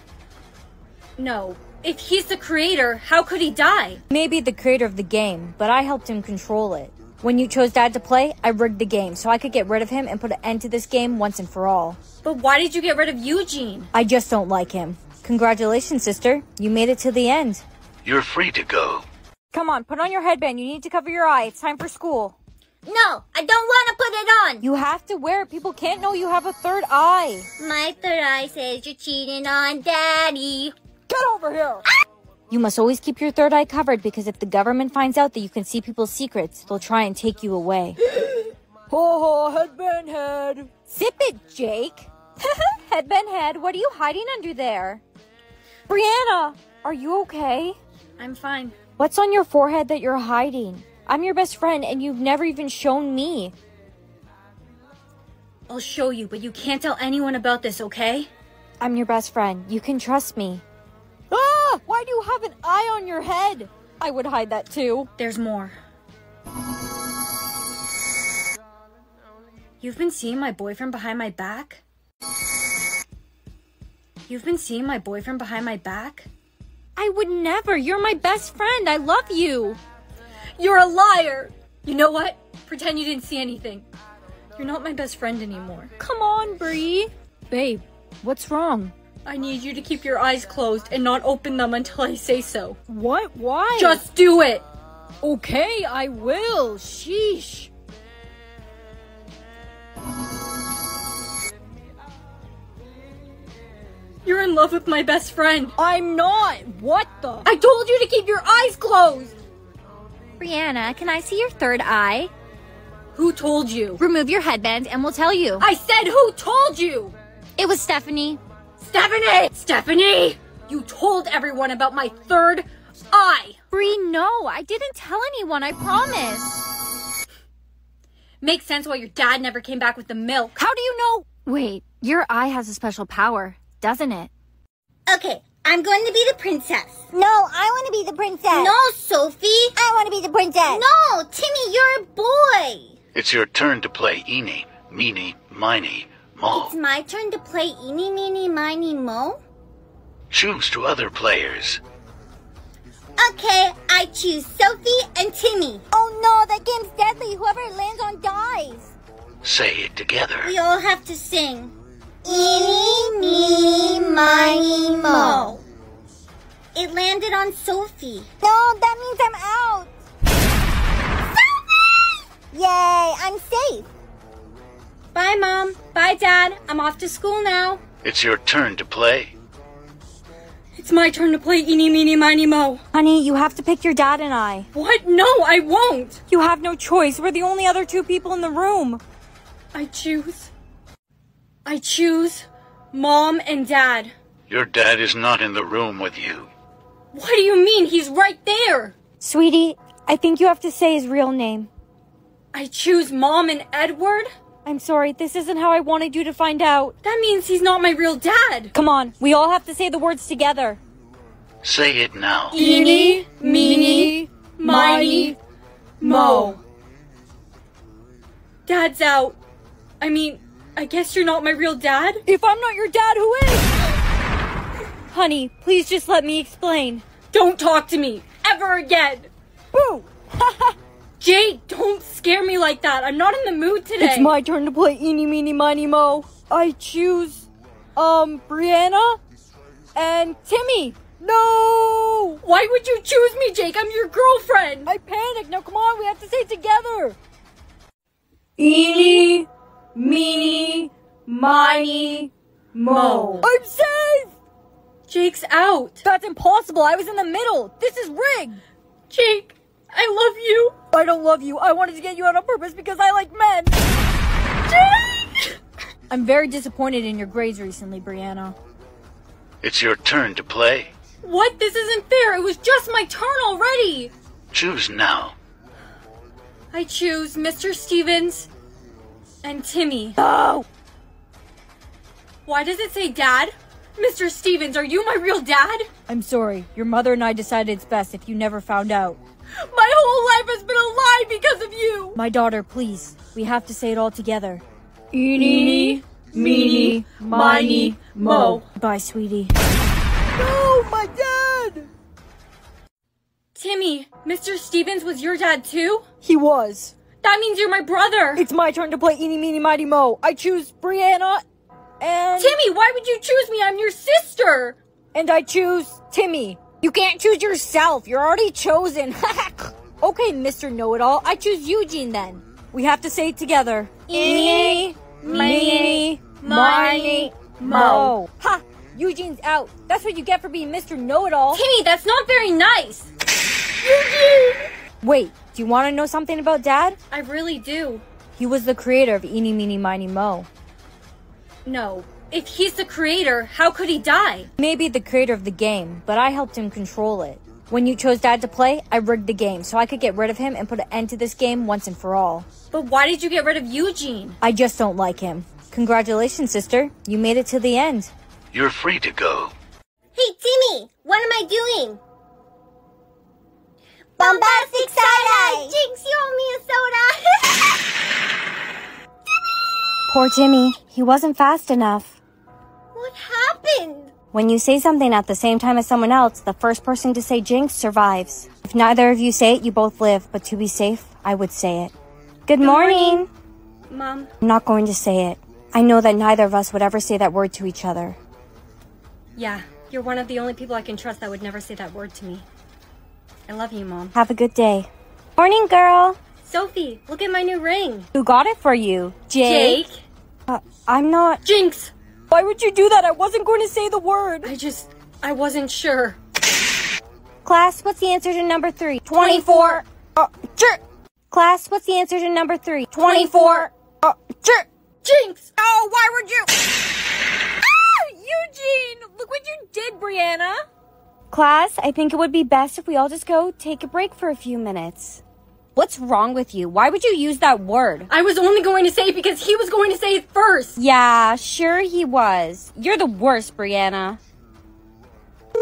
No. If he's the creator, how could he die? Maybe the creator of the game, but I helped him control it. When you chose Dad to play, I rigged the game so I could get rid of him and put an end to this game once and for all. But why did you get rid of Eugene? I just don't like him. Congratulations, sister. You made it to the end. You're free to go. Come on, put on your headband. You need to cover your eye. It's time for school. No, I don't want to put it on. You have to wear it. People can't know you have a third eye. My third eye says you're cheating on daddy. Get over here! You must always keep your third eye covered because if the government finds out that you can see people's secrets, they'll try and take you away. oh, headband head. Zip it, Jake. headband head, what are you hiding under there? Brianna, are you okay? I'm fine. What's on your forehead that you're hiding? I'm your best friend and you've never even shown me. I'll show you, but you can't tell anyone about this, okay? I'm your best friend. You can trust me. Ah! Why do you have an eye on your head? I would hide that too. There's more. You've been seeing my boyfriend behind my back? You've been seeing my boyfriend behind my back? I would never. You're my best friend. I love you. You're a liar! You know what? Pretend you didn't see anything. You're not my best friend anymore. Come on, Bree. Babe, what's wrong? I need you to keep your eyes closed and not open them until I say so. What? Why? Just do it! Okay, I will. Sheesh. You're in love with my best friend. I'm not. What the? I told you to keep your eyes closed! Brianna, can I see your third eye? Who told you? Remove your headband and we'll tell you. I said who told you? It was Stephanie. Stephanie! Stephanie! You told everyone about my third eye! Bree, no, I didn't tell anyone, I promise. Makes sense why your dad never came back with the milk. How do you know? Wait, your eye has a special power, doesn't it? Okay, I'm going to be the princess. No, I want to be the princess. No, Sophie. I want to be the princess. No, Timmy, you're a boy. It's your turn to play Eeny, Meeny, Miny, Mo. It's my turn to play Eeny, Meeny, Miny, Mo? Choose two other players. Okay, I choose Sophie and Timmy. Oh no, that game's deadly. Whoever it lands on dies. Say it together. We all have to sing. Eeny, meeny, miny, mo. It landed on Sophie. No, that means I'm out. Sophie! Yay, I'm safe. Bye, Mom. Bye, Dad. I'm off to school now. It's your turn to play. It's my turn to play Eeny, Meeny, Miny, Mo. Honey, you have to pick your dad and I. What? No, I won't. You have no choice. We're the only other two people in the room. I choose I choose mom and dad. Your dad is not in the room with you. What do you mean? He's right there. Sweetie, I think you have to say his real name. I choose mom and Edward? I'm sorry, this isn't how I wanted you to find out. That means he's not my real dad. Come on, we all have to say the words together. Say it now. Eeny, meeny, miny, mo. Dad's out. I mean, I guess you're not my real dad? If I'm not your dad, who is? Honey, please just let me explain. Don't talk to me ever again. Boo! Jake, don't scare me like that. I'm not in the mood today. It's my turn to play eeny, meeny, miny, mo. I choose, um, Brianna and Timmy. No! Why would you choose me, Jake? I'm your girlfriend. I panicked. Now come on, we have to say it together. Eeny, meeny, miny, mo. I'm safe! Jake's out. That's impossible. I was in the middle. This is rigged. Jake, I love you. I don't love you. I wanted to get you out on purpose because I like men. Jake! I'm very disappointed in your grades recently, Brianna. It's your turn to play. What? This isn't fair. It was just my turn already. Choose now. I choose Mr. Stevens and Timmy. No! Why does it say dad? Mr. Stevens, are you my real dad? I'm sorry. Your mother and I decided it's best if you never found out. My whole life has been a lie because of you. My daughter, please. We have to say it all together. Eeny, meeny, miny, mo. Bye, sweetie. No, my dad! Timmy, Mr. Stevens was your dad too? He was. That means you're my brother. It's my turn to play Eeny, Meeny, Mighty, Mo. I choose Brianna and... Timmy, why would you choose me? I'm your sister. And I choose Timmy. You can't choose yourself. You're already chosen. okay, Mr. Know-It-All. I choose Eugene then. We have to say it together. Eeny, meeny, miny, mo. Ha! Eugene's out. That's what you get for being Mr. Know-It-All. Timmy, that's not very nice. Eugene! Wait, do you want to know something about Dad? I really do. He was the creator of Eeny, Meeny, Miny, Mo. No. If he's the creator, how could he die? Maybe the creator of the game, but I helped him control it. When you chose Dad to play, I rigged the game so I could get rid of him and put an end to this game once and for all. But why did you get rid of Eugene? I just don't like him. Congratulations, sister. You made it to the end. You're free to go. Hey, Timmy, what am I doing? Bombastic side-eye! Jinx, you owe me a soda! Poor Timmy. He wasn't fast enough. what happened? When you say something at the same time as someone else, the first person to say jinx survives. If neither of you say it, you both live, but to be safe, I would say it. Good, morning. Mom, I'm not going to say it. I know that neither of us would ever say that word to each other. yeah, you're one of the only people I can trust that would never say that word to me. I love you, Mom. Have a good day. Morning, girl. Sophie, look at my new ring. Who got it for you? Jake. Uh, I'm not. Jinx. Why would you do that? I wasn't going to say the word. I just, I wasn't sure. Class, what's the answer to number three? 24. Uh, sure. Class, what's the answer to number three? 24. Uh, sure. Jinx. Oh, why would you? ah! Eugene! Look what you did, Brianna! Class, I think it would be best if we all just go take a break for a few minutes. What's wrong with you? Why would you use that word? I was only going to say it because he was going to say it first. Yeah, sure he was. You're the worst, Brianna.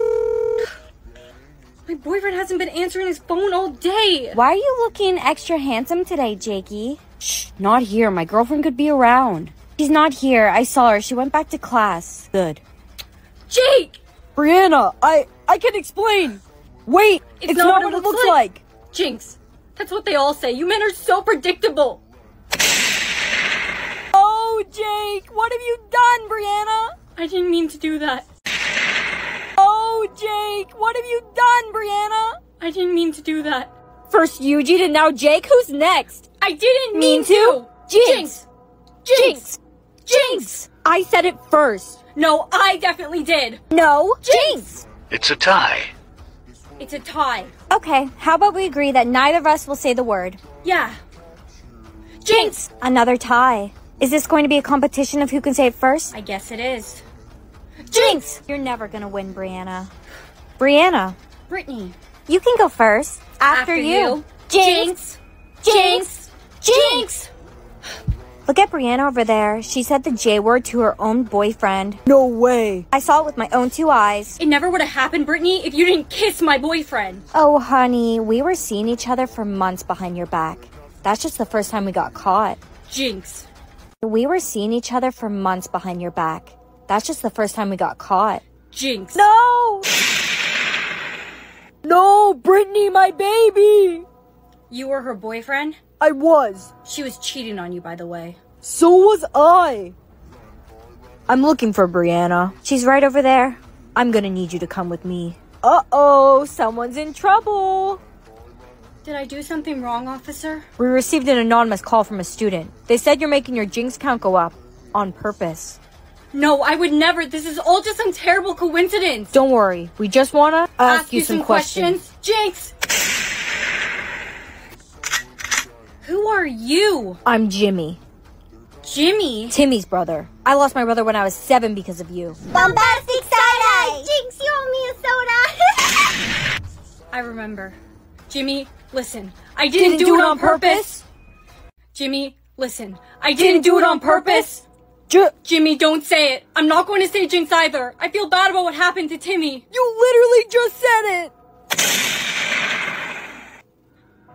My boyfriend hasn't been answering his phone all day. Why are you looking extra handsome today, Jakey? Shh, not here. My girlfriend could be around. She's not here. I saw her. She went back to class. Good. Jake! Brianna, I I can explain. Wait, It's not what it looks like. Jinx. That's what they all say. You men are so predictable. Oh, Jake, what have you done, Brianna? I didn't mean to do that. Oh, Jake, what have you done, Brianna? I didn't mean to do that. First Eugene and now Jake. Who's next? I didn't Mean mean, to? Jinx. Jinx. Jinx. I said it first. No, I definitely did. No. Jinx. It's a tie. It's a tie. Okay, how about we agree that neither of us will say the word? Yeah. Jinx. Another tie. Is this going to be a competition of who can say it first? I guess it is. Jinx! You're never gonna win, Brianna. Brianna, Brittany. you can go first. After, you. Jinx. Jinx. Jinx. Look at Brianna over there. She said the J word to her own boyfriend. No way. I saw it with my own two eyes. It never would have happened, Brittany, if you didn't kiss my boyfriend. Oh, honey, we were seeing each other for months behind your back. That's just the first time we got caught. Jinx. We were seeing each other for months behind your back. That's just the first time we got caught. Jinx. No! No, Brittany, my baby! You were her boyfriend? I was. She was cheating on you, by the way. So was I. I'm looking for Brianna. She's right over there. I'm gonna need you to come with me. Uh oh, someone's in trouble. Did I do something wrong, officer? We received an anonymous call from a student. They said you're making your Jinx count go up. On purpose. No, I would never. This is all just some terrible coincidence. Don't worry. We just wanna ask, you some, questions. Jinx. Who are you? I'm Jimmy. Jimmy? Timmy's brother. I lost my brother when I was seven because of you. Bombastic side-eye! Jinx, you owe me a soda! I remember. Jimmy, listen. I didn't, do, it on purpose. Jimmy, listen. I didn't, do it on purpose. J- Jimmy, don't say it. I'm not going to say Jinx either. I feel bad about what happened to Timmy. you literally just said it.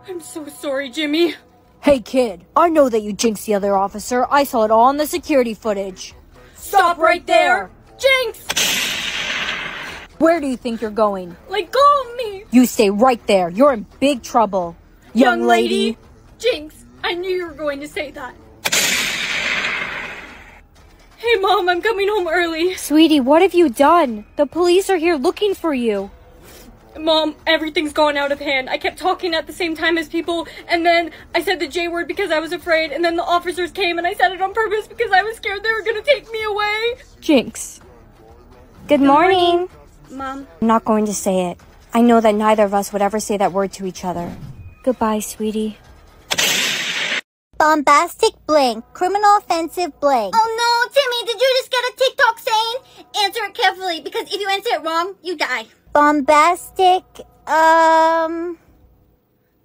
I'm so sorry, Jimmy. Hey kid, I know that you jinxed the other officer. I saw it all on the security footage. Stop right there. Jinx! Where do you think you're going? Let go of me. You stay right there. You're in big trouble. Young lady. Jinx, I knew you were going to say that. Hey, Mom, I'm coming home early. Sweetie, what have you done? The police are here looking for you. Mom, everything's gone out of hand. I kept talking at the same time as people, and then I said the J word because I was afraid, and then the officers came and I said it on purpose because I was scared they were gonna take me away. Jinx. Good morning. Mom, I'm not going to say it. I know that neither of us would ever say that word to each other. Goodbye, sweetie. Bombastic blank. Criminal offensive blank. Oh no, Timmy, did you just get a TikTok saying? Answer it carefully, because if you answer it wrong, you die. Bombastic, um...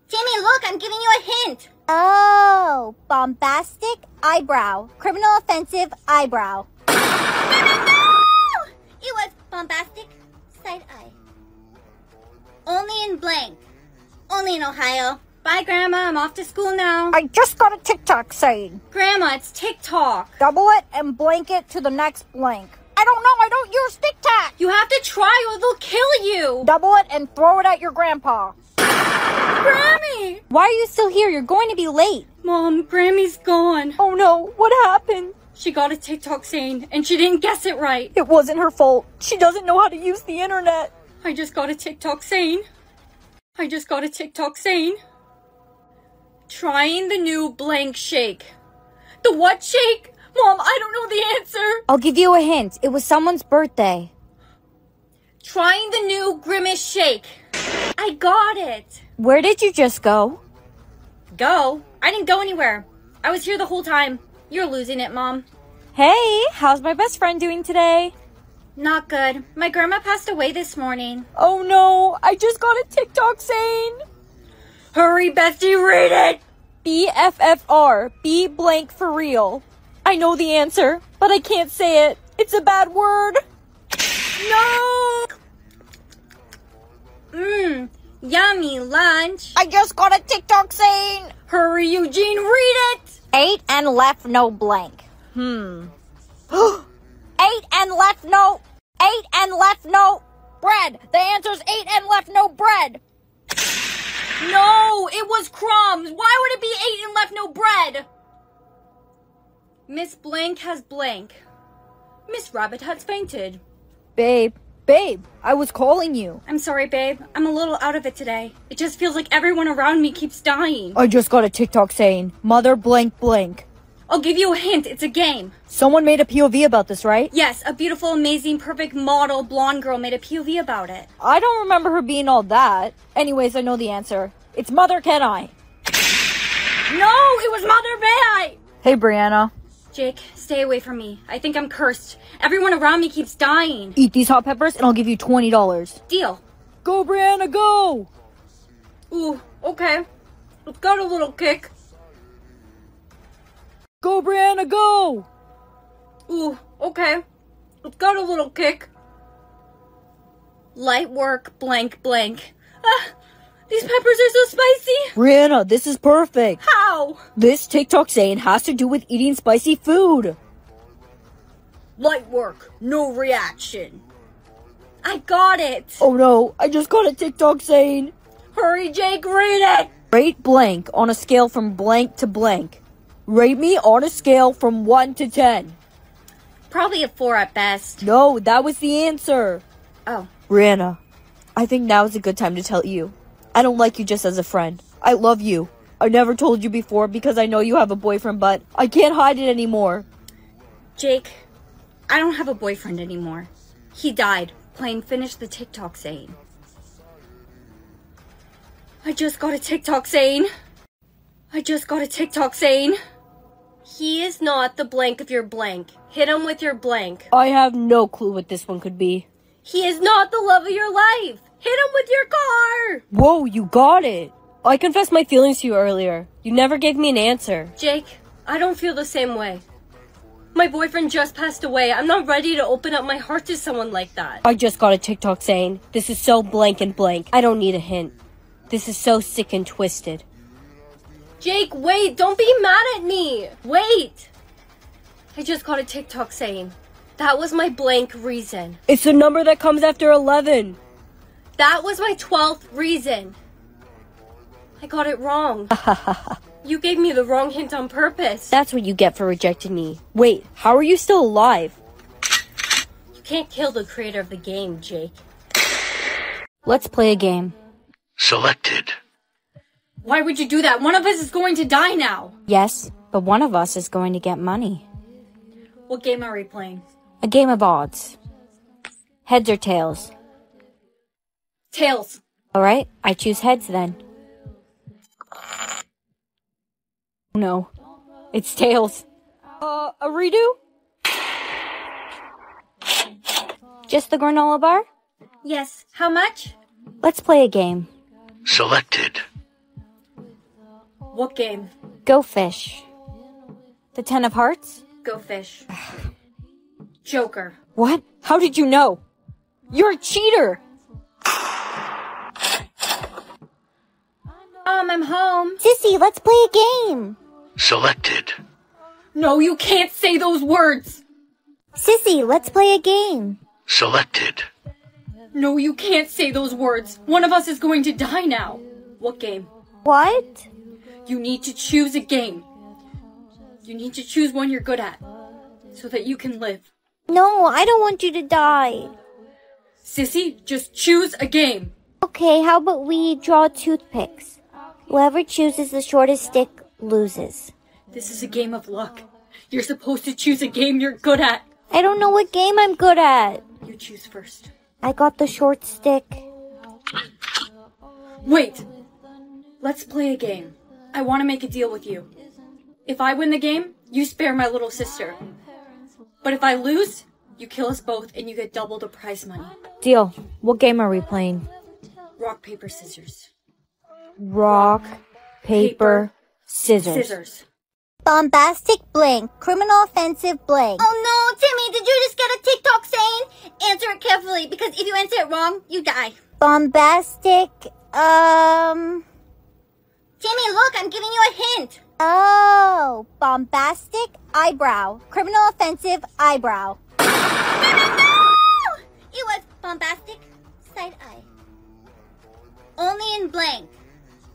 Jimmy, look, I'm giving you a hint. Oh, bombastic eyebrow. Criminal offensive eyebrow. No, no, no! It was bombastic side eye. Only in blank. Only in Ohio. bye, Grandma. I'm off to school now. I just got a TikTok saying. Grandma, it's TikTok. Double it and blank it to the next blank. I don't know, I don't use TikTok. You have to try or they'll kill you. Double it and throw it at your grandpa. Grammy! Why are you still here? You're going to be late. Mom, Grammy's gone. Oh no, what happened? She got a TikTok saying, and she didn't guess it right. It wasn't her fault. She doesn't know how to use the internet. I just got a TikTok saying. I just got a TikTok saying. Trying the new blank shake. The what shake? Mom, I don't know the answer. I'll give you a hint. It was someone's birthday. Trying the new grimace shake. I got it. Where did you just go? Go? I didn't go anywhere. I was here the whole time. You're losing it, Mom. Hey, how's my best friend doing today? Not good. My grandma passed away this morning. Oh no, I just got a TikTok saying. Hurry, Bestie, read it! BFFR, B blank for real. I know the answer, but I can't say it. It's a bad word. No! Mmm, yummy lunch. I just got a TikTok saying. Hurry, Eugene, read it! Ate and left no blank. Hmm. ate and left no. Ate and left no bread. The answer's ate and left no bread. No, it was crumbs. Why would it be ate and left no bread? Miss Blank has blank. Miss Rabbit has fainted. Babe, babe, I was calling you. I'm sorry, babe. I'm a little out of it today. It just feels like everyone around me keeps dying. I just got a TikTok saying, mother blank blank. I'll give you a hint. It's a game. Someone made a POV about this, right? Yes, a beautiful, amazing, perfect model blonde girl made a POV about it. I don't remember her being all that. Anyways, I know the answer. It's Mother Can I. No, it was Mother May I. Hey, Brianna. Jake, stay away from me. I think I'm cursed. Everyone around me keeps dying. Eat these hot peppers and I'll give you $20. Deal. Go, Brianna, go! Ooh, okay. It's got a little kick. Go, Brianna, go! Ooh, okay. It's got a little kick. Light work, blank, blank. Ah, these peppers are so spicy. Brianna, this is perfect. How? This TikTok saying has to do with eating spicy food. Light work, no reaction. I got it. Oh no, I just got a TikTok saying. Hurry, Jake, read it. Rate blank on a scale from blank to blank. Rate me on a scale from 1 to 10. Probably a four at best. No, that was the answer. Oh. Brianna, I think now is a good time to tell you. I don't like you just as a friend. I love you. I never told you before because I know you have a boyfriend, but I can't hide it anymore. Jake, I don't have a boyfriend anymore. He died playing Finish the TikTok saying. I just got a TikTok saying. I just got a TikTok saying. He is not the blank of your blank. Hit him with your blank. I have no clue what this one could be. He is not the love of your life. Hit him with your car. Whoa, you got it. Oh, I confessed my feelings to you earlier. You never gave me an answer. Jake, I don't feel the same way. My boyfriend just passed away. I'm not ready to open up my heart to someone like that. I just got a TikTok saying, This is so blank and blank. I don't need a hint. This is so sick and twisted. Jake, wait, don't be mad at me. Wait. I just got a TikTok saying, That was my blank reason. It's the number that comes after 11. That was my 12th reason. I got it wrong. you gave me the wrong hint on purpose. That's what you get for rejecting me. Wait, how are you still alive? You can't kill the creator of the game, Jake. Let's play a game. Selected. Why would you do that? One of us is going to die now. Yes, but one of us is going to get money. What game are we playing? A game of odds. Heads or tails? Tails. Alright, I choose heads then. No, it's tails. Uh, a redo? Just the granola bar? Yes. How much? Let's play a game. Selected. What game? Go fish. The Ten of Hearts? Go fish. Joker. What? How did you know? You're a cheater! Mom, I'm home. Sissy, let's play a game. Selected. No, you can't say those words. Sissy, let's play a game. Selected. No, you can't say those words. One of us is going to die now. What game? What? You need to choose a game. You need to choose one you're good at so that you can live. No, I don't want you to die. Sissy, just choose a game. Okay, how about we draw toothpicks? Whoever chooses the shortest stick loses. This is a game of luck. You're supposed to choose a game you're good at. I don't know what game I'm good at. You choose first. I got the short stick. Wait! Let's play a game. I want to make a deal with you. If I win the game, you spare my little sister. But if I lose, you kill us both and you get double the prize money. Deal. What game are we playing? Rock, paper, scissors. Rock, paper, scissors. Scissors. Bombastic blank. Criminal offensive blank. Oh no, Timmy, did you just get a TikTok saying? Answer it carefully because if you answer it wrong, you die. Bombastic, um. Timmy, look, I'm giving you a hint. Oh, bombastic eyebrow. Criminal offensive eyebrow. It was bombastic side eye. Only in blank.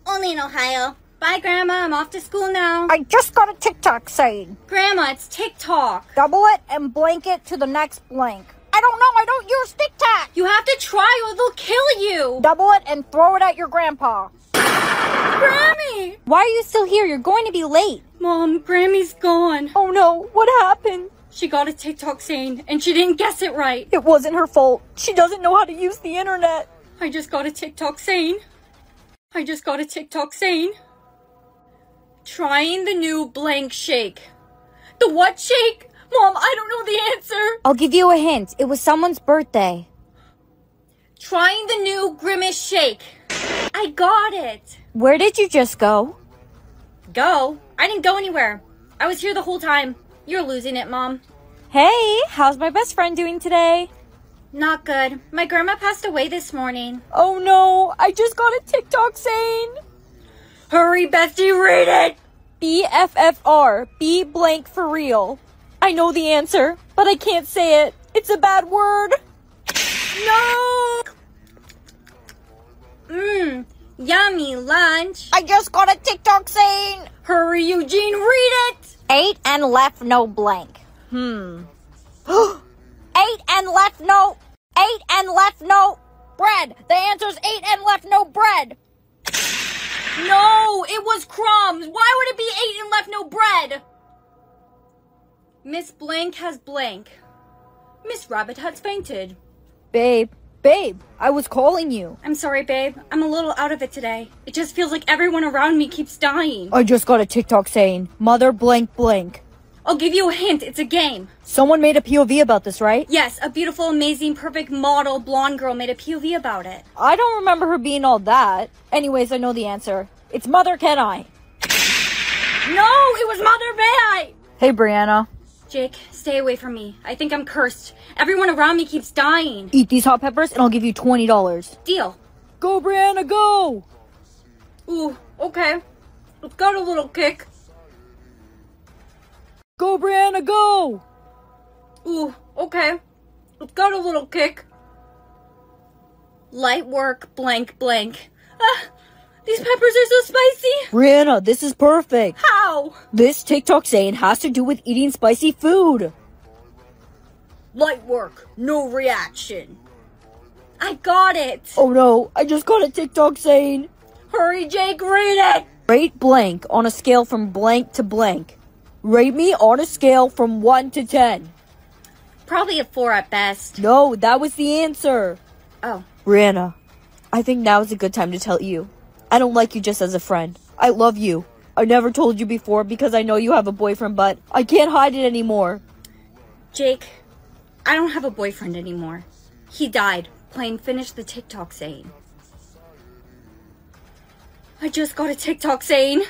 Only in Ohio. Bye, Grandma. I'm off to school now. I just got a TikTok saying. Grandma, it's TikTok. Double it and blank it to the next blank. I don't know, I don't use TikTok. You have to try or they'll kill you. Double it and throw it at your grandpa. Grammy! Why are you still here? You're going to be late. Mom, Grammy's gone. Oh no, what happened? She got a TikTok saying and she didn't guess it right. It wasn't her fault. She doesn't know how to use the internet. I just got a TikTok saying. I just got a TikTok saying. Trying the new blank shake. The what shake? Mom, I don't know the answer. I'll give you a hint. It was someone's birthday. Trying the new Grimace shake. I got it. Where did you just go? Go? I didn't go anywhere. I was here the whole time. You're losing it, Mom. Hey, how's my best friend doing today? Not good. My grandma passed away this morning. Oh no, I just got a TikTok saying Hurry, Bestie, read it! BFFR, be blank for real. I know the answer, but I can't say it. It's a bad word. No! Mmm, yummy lunch. I just got a TikTok saying Hurry, Eugene, read it! ate and left no blank. Hmm. Ate and left no. Ate and left no bread. The answer's ate and left no bread. No, it was crumbs. Why would it be ate and left no bread? Miss Blank has blank. Miss Rabbit has fainted. Babe, babe, I was calling you. I'm sorry, babe. I'm a little out of it today. It just feels like everyone around me keeps dying. I just got a TikTok saying mother blank blank. I'll give you a hint. It's a game. Someone made a POV about this, right? Yes, a beautiful, amazing, perfect model blonde girl made a POV about it. I don't remember her being all that. Anyways, I know the answer. It's Mother Can I. No, it was Mother May I. Hey, Brianna. Jake, stay away from me. I think I'm cursed. Everyone around me keeps dying. Eat these hot peppers and I'll give you $20. Deal. Go, Brianna, go! Ooh, okay. It's got a little kick. Go, Brianna, go! Ooh, okay. It's got a little kick. Light work, blank, blank. Ah, these peppers are so spicy. Brianna, this is perfect. How? This TikTok saying has to do with eating spicy food. Light work, no reaction. I got it. Oh no, I just got a TikTok saying Hurry, Jake, read it. rate blank on a scale from blank to blank. Rate me on a scale from 1 to 10. Probably a four at best. No, that was the answer. Oh, Brianna, I think now is a good time to tell you. I don't like you just as a friend. I love you. I never told you before because I know you have a boyfriend, but I can't hide it anymore. Jake, I don't have a boyfriend anymore. He died playing Finish the TikTok saying. I just got a TikTok saying.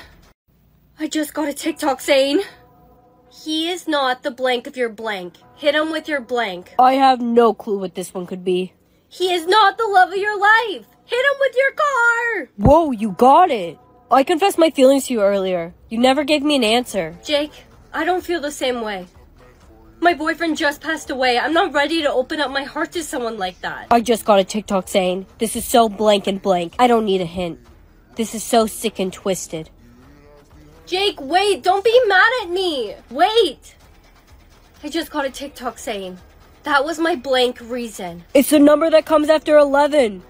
I just got a TikTok saying. He is not the blank of your blank. Hit him with your blank. I have no clue what this one could be. He is not the love of your life. Hit him with your car. Whoa, you got it. I confessed my feelings to you earlier. You never gave me an answer. Jake, I don't feel the same way. My boyfriend just passed away. I'm not ready to open up my heart to someone like that. I just got a TikTok saying, This is so blank and blank. I don't need a hint. This is so sick and twisted. Jake, wait, don't be mad at me. Wait. I just got a TikTok saying, that was my blank reason. It's the number that comes after 11.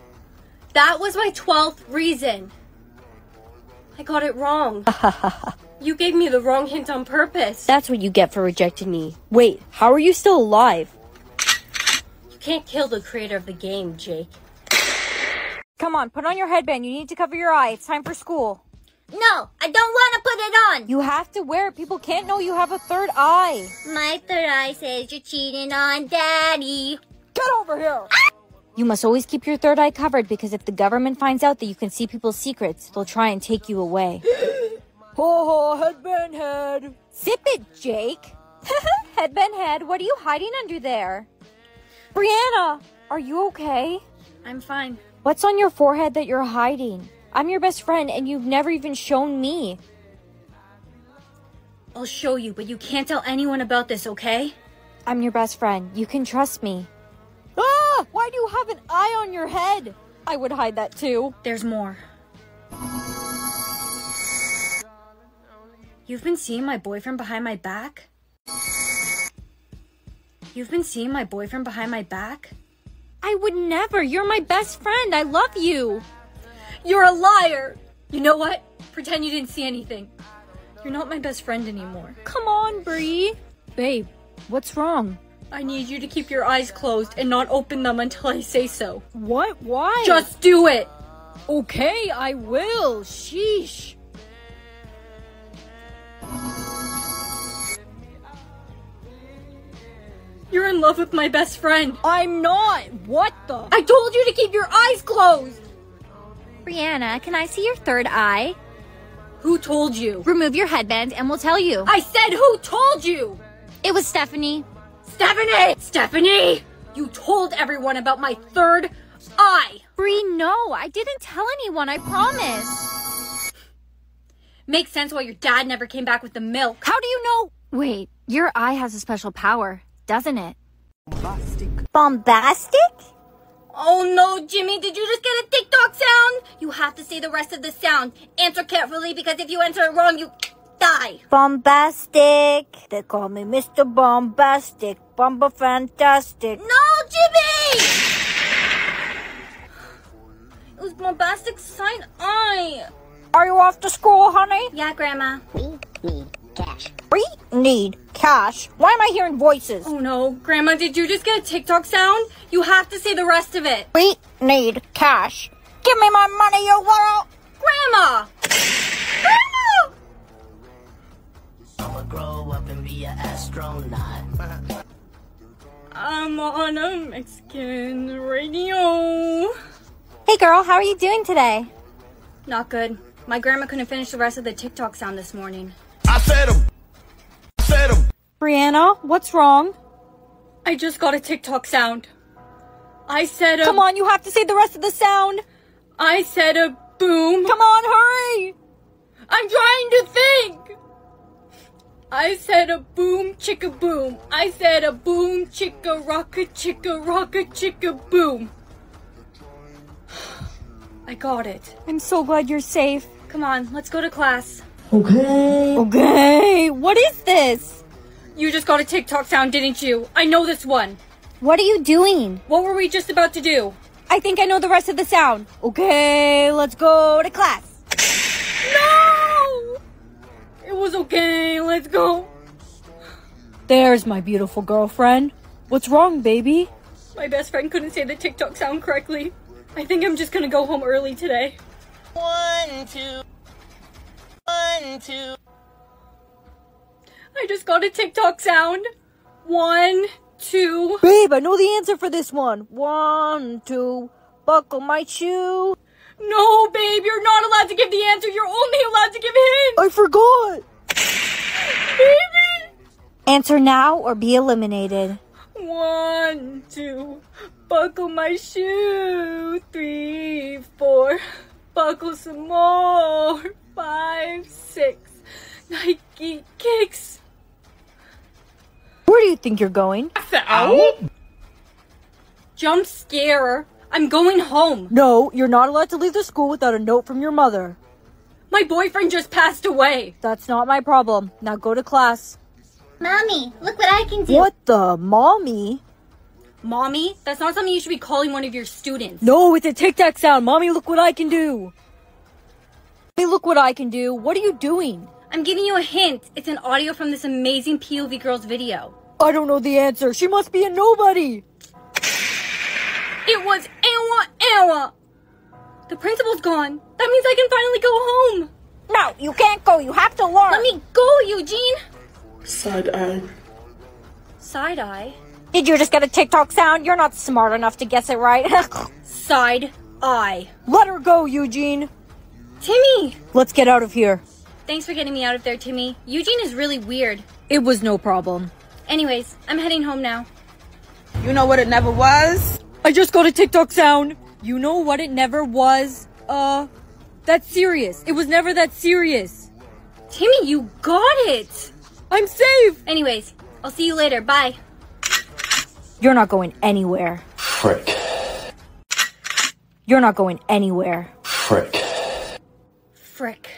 That was my 12th reason. I got it wrong. you gave me the wrong hint on purpose. That's what you get for rejecting me. Wait, how are you still alive? You can't kill the creator of the game, Jake. Come on, put on your headband. You need to cover your eye. It's time for school. No, I don't want to put it on. You have to wear it. People can't know you have a third eye. My third eye says you're cheating on daddy. Get over here! You must always keep your third eye covered because if the government finds out that you can see people's secrets, they'll try and take you away. Ho ho, headband head. Zip it, Jake. Headband head, what are you hiding under there? Brianna, are you okay? I'm fine. What's on your forehead that you're hiding? I'm your best friend and you've never even shown me. I'll show you, but you can't tell anyone about this, okay? I'm your best friend. You can trust me. Ah! Why do you have an eye on your head? I would hide that too. There's more. You've been seeing my boyfriend behind my back? You've been seeing my boyfriend behind my back? I would never. You're my best friend. I love you. You're a liar! You know what? Pretend you didn't see anything. You're not my best friend anymore. Come on, Bree. Babe, what's wrong? I need you to keep your eyes closed and not open them until I say so. What? Why? Just do it! Okay, I will. Sheesh. You're in love with my best friend. I'm not. What the? I told you to keep your eyes closed. Brianna, can I see your third eye? Who told you? Remove your headband and we'll tell you. I said who told you? It was Stephanie. Stephanie! Stephanie! You told everyone about my third eye. Bree, no, I didn't tell anyone, I promise. Makes sense why your dad never came back with the milk. How do you know? Wait, your eye has a special power, doesn't it? Bombastic. Bombastic? Oh no, Jimmy, did you just get a TikTok sound? You have to say the rest of the sound. Answer carefully because if you answer it wrong, you die. Bombastic. They call me Mr. Bombastic. Bomba Fantastic. No, Jimmy! It was bombastic side eye. Are you off to school, honey? Yeah, Grandma. We need cash. Why am I hearing voices? Oh no, Grandma, did you just get a TikTok sound? You have to say the rest of it. We need cash. Give me my money, you little. Grandma! Grandma! I'ma grow up and be an astronaut. I'm on a Mexican radio. Hey girl, how are you doing today? Not good. My grandma couldn't finish the rest of the TikTok sound this morning. I said him. Said him. Brianna, what's wrong? I just got a TikTok sound. I said a. Come on, you have to say the rest of the sound. I said a boom. Come on, hurry! I'm trying to think. I said a boom chicka boom. I said a boom chicka rocka chicka rocka chicka boom. I got it. I'm so glad you're safe. Come on, let's go to class. Okay. Okay, what is this? You just got a TikTok sound, didn't you? I know this one. What are you doing? What were we just about to do? I think I know the rest of the sound. Okay, let's go to class. No! It was okay, let's go. There's my beautiful girlfriend. What's wrong, baby? My best friend couldn't say the TikTok sound correctly. I think I'm just gonna go home early today. One, two. One, two. I just got a TikTok sound. One, two. Babe, I know the answer for this one. One, two, buckle my shoe. No, babe, you're not allowed to give the answer. You're only allowed to give hints. I forgot. Baby. Answer now or be eliminated. One, two. Buckle my shoe. Three, four. Buckle some more. Five, six. Nike kicks. Where do you think you're going? Jump scare. I'm going home. No, you're not allowed to leave the school without a note from your mother. My boyfriend just passed away. That's not my problem. Now go to class. Mommy, look what I can do. What the? Mommy? Mommy, that's not something you should be calling one of your students. No, it's a TikTok sound. Mommy, look what I can do. Mommy, look what I can do. What are you doing? I'm giving you a hint. It's an audio from this amazing POV Girls video. I don't know the answer. She must be a nobody. It was Ewa Ewa. The principal's gone. That means I can finally go home. No, you can't go. You have to learn. Let me go, Eugene. Side eye. Side eye. Did you just get a TikTok sound? You're not smart enough to guess it right. Side eye. Let her go, Eugene. Timmy! Let's get out of here. Thanks for getting me out of there, Timmy. Eugene is really weird. It was no problem. Anyways, I'm heading home now. You know what it never was? I just got a TikTok sound. You know what it never was? Uh, that's serious. It was never that serious. Timmy, you got it! I'm safe! Anyways, I'll see you later. Bye. You're not going anywhere. Frick. You're not going anywhere. Frick. Frick.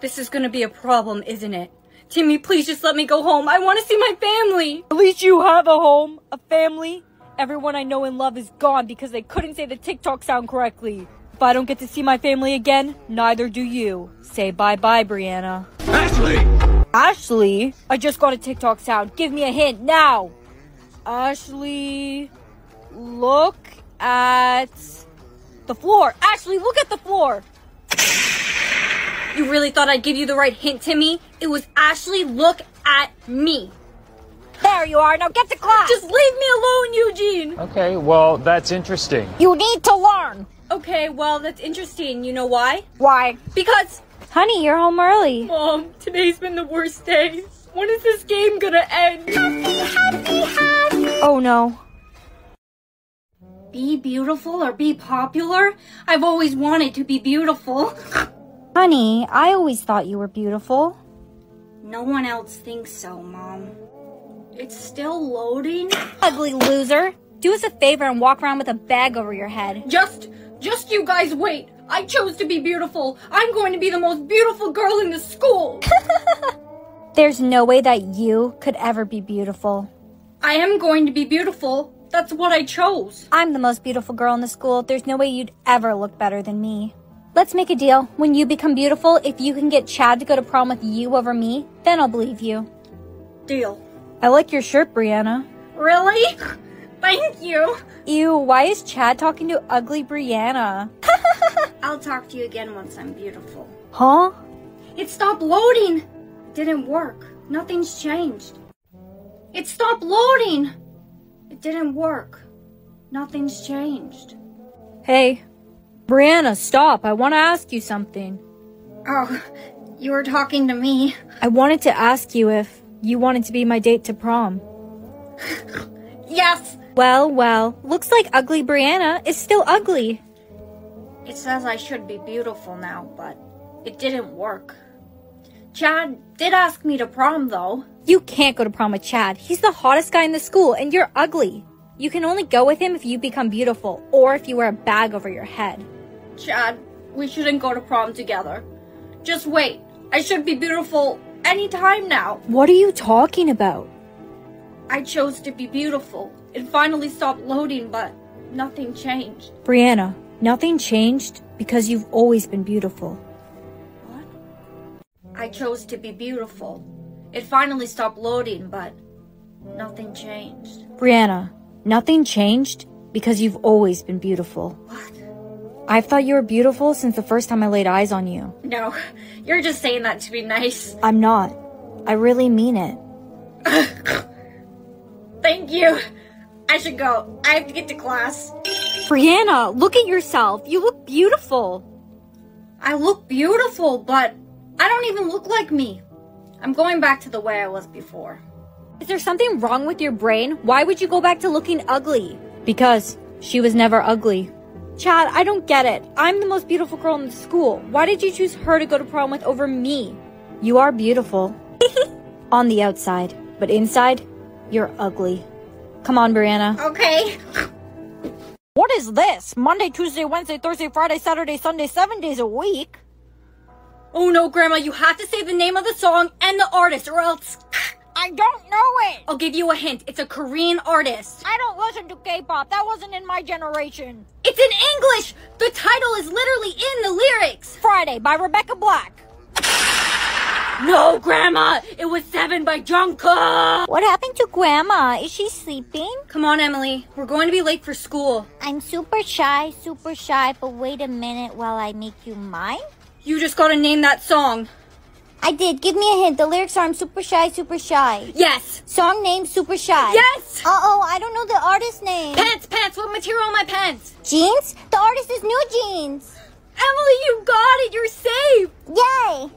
This is gonna be a problem, isn't it? Timmy, please just let me go home. I want to see my family. At least you have a home, a family. Everyone I know and love is gone because they couldn't say the TikTok sound correctly. If I don't get to see my family again, neither do you. Say bye bye, Brianna. Ashley! Ashley? I just got a TikTok sound. Give me a hint now. Ashley, look at the floor. Ashley, look at the floor. You really thought I'd give you the right hint, Timmy? It was Ashley, look at me. There you are. Now get to class. Just leave me alone, Eugene. Okay, well, that's interesting. You need to learn. Okay, well, that's interesting. You know why? Why? Because, Honey, you're home early. Mom, today's been the worst day. When is this game gonna end? Happy, happy, happy. Oh no. Be beautiful or be popular? I've always wanted to be beautiful. Honey, I always thought you were beautiful. No one else thinks so, Mom. It's still loading. Ugly loser. Do us a favor and walk around with a bag over your head. Just, just you guys wait. I chose to be beautiful. I'm going to be the most beautiful girl in the school. There's no way that you could ever be beautiful. I am going to be beautiful. That's what I chose. I'm the most beautiful girl in the school. There's no way you'd ever look better than me. Let's make a deal. When you become beautiful, if you can get Chad to go to prom with you over me, then I'll believe you. Deal. I like your shirt, Brianna. Really? Thank you. Ew, why is Chad talking to ugly Brianna? I'll talk to you again once I'm beautiful. Huh? It stopped loading. It didn't work. Nothing's changed. It stopped loading. It didn't work. Nothing's changed. Hey, Brianna, stop. I want to ask you something. Oh, you were talking to me. I wanted to ask you if you wanted to be my date to prom. Yes! Well, well, looks like ugly Brianna is still ugly. It says I should be beautiful now, but it didn't work. Chad did ask me to prom, though. You can't go to prom with Chad. He's the hottest guy in the school, and you're ugly. You can only go with him if you become beautiful, or if you wear a bag over your head. Chad, we shouldn't go to prom together. Just wait. I should be beautiful anytime now. What are you talking about? I chose to be beautiful. It finally stopped loading, but nothing changed. Brianna, nothing changed because you've always been beautiful. I chose to be beautiful. It finally stopped loading, but nothing changed. Brianna, nothing changed because you've always been beautiful. What? I've thought you were beautiful since the first time I laid eyes on you. No, you're just saying that to be nice. I'm not. I really mean it. Thank you. I should go. I have to get to class. Brianna, look at yourself. You look beautiful. I look beautiful, but I don't even look like me. I'm going back to the way I was before. Is there something wrong with your brain? Why would you go back to looking ugly? Because she was never ugly. Chad, I don't get it. I'm the most beautiful girl in the school. Why did you choose her to go to prom with over me? You are beautiful. On the outside, but inside, you're ugly. Come on, Brianna. Okay. What is this? Monday, Tuesday, Wednesday, Thursday, Friday, Saturday, Sunday, seven days a week? Oh no, Grandma, you have to say the name of the song and the artist, or else. I don't know it. I'll give you a hint. It's a Korean artist. I don't listen to K-pop. That wasn't in my generation. It's in English. The title is literally in the lyrics. Friday by Rebecca Black. No, Grandma. It was Seven by Jungkook. What happened to Grandma? Is she sleeping? Come on, Emily. We're going to be late for school. I'm super shy, super shy, but wait a minute while I make you mine. You just gotta name that song. I did. Give me a hint. The lyrics are I'm super shy, super shy. Yes. Song name Super Shy. Yes. Uh oh, I don't know the artist name. Pants, pants. What material are my pants? Jeans? The artist is New Jeans. Emily, you got it. You're safe. Yay!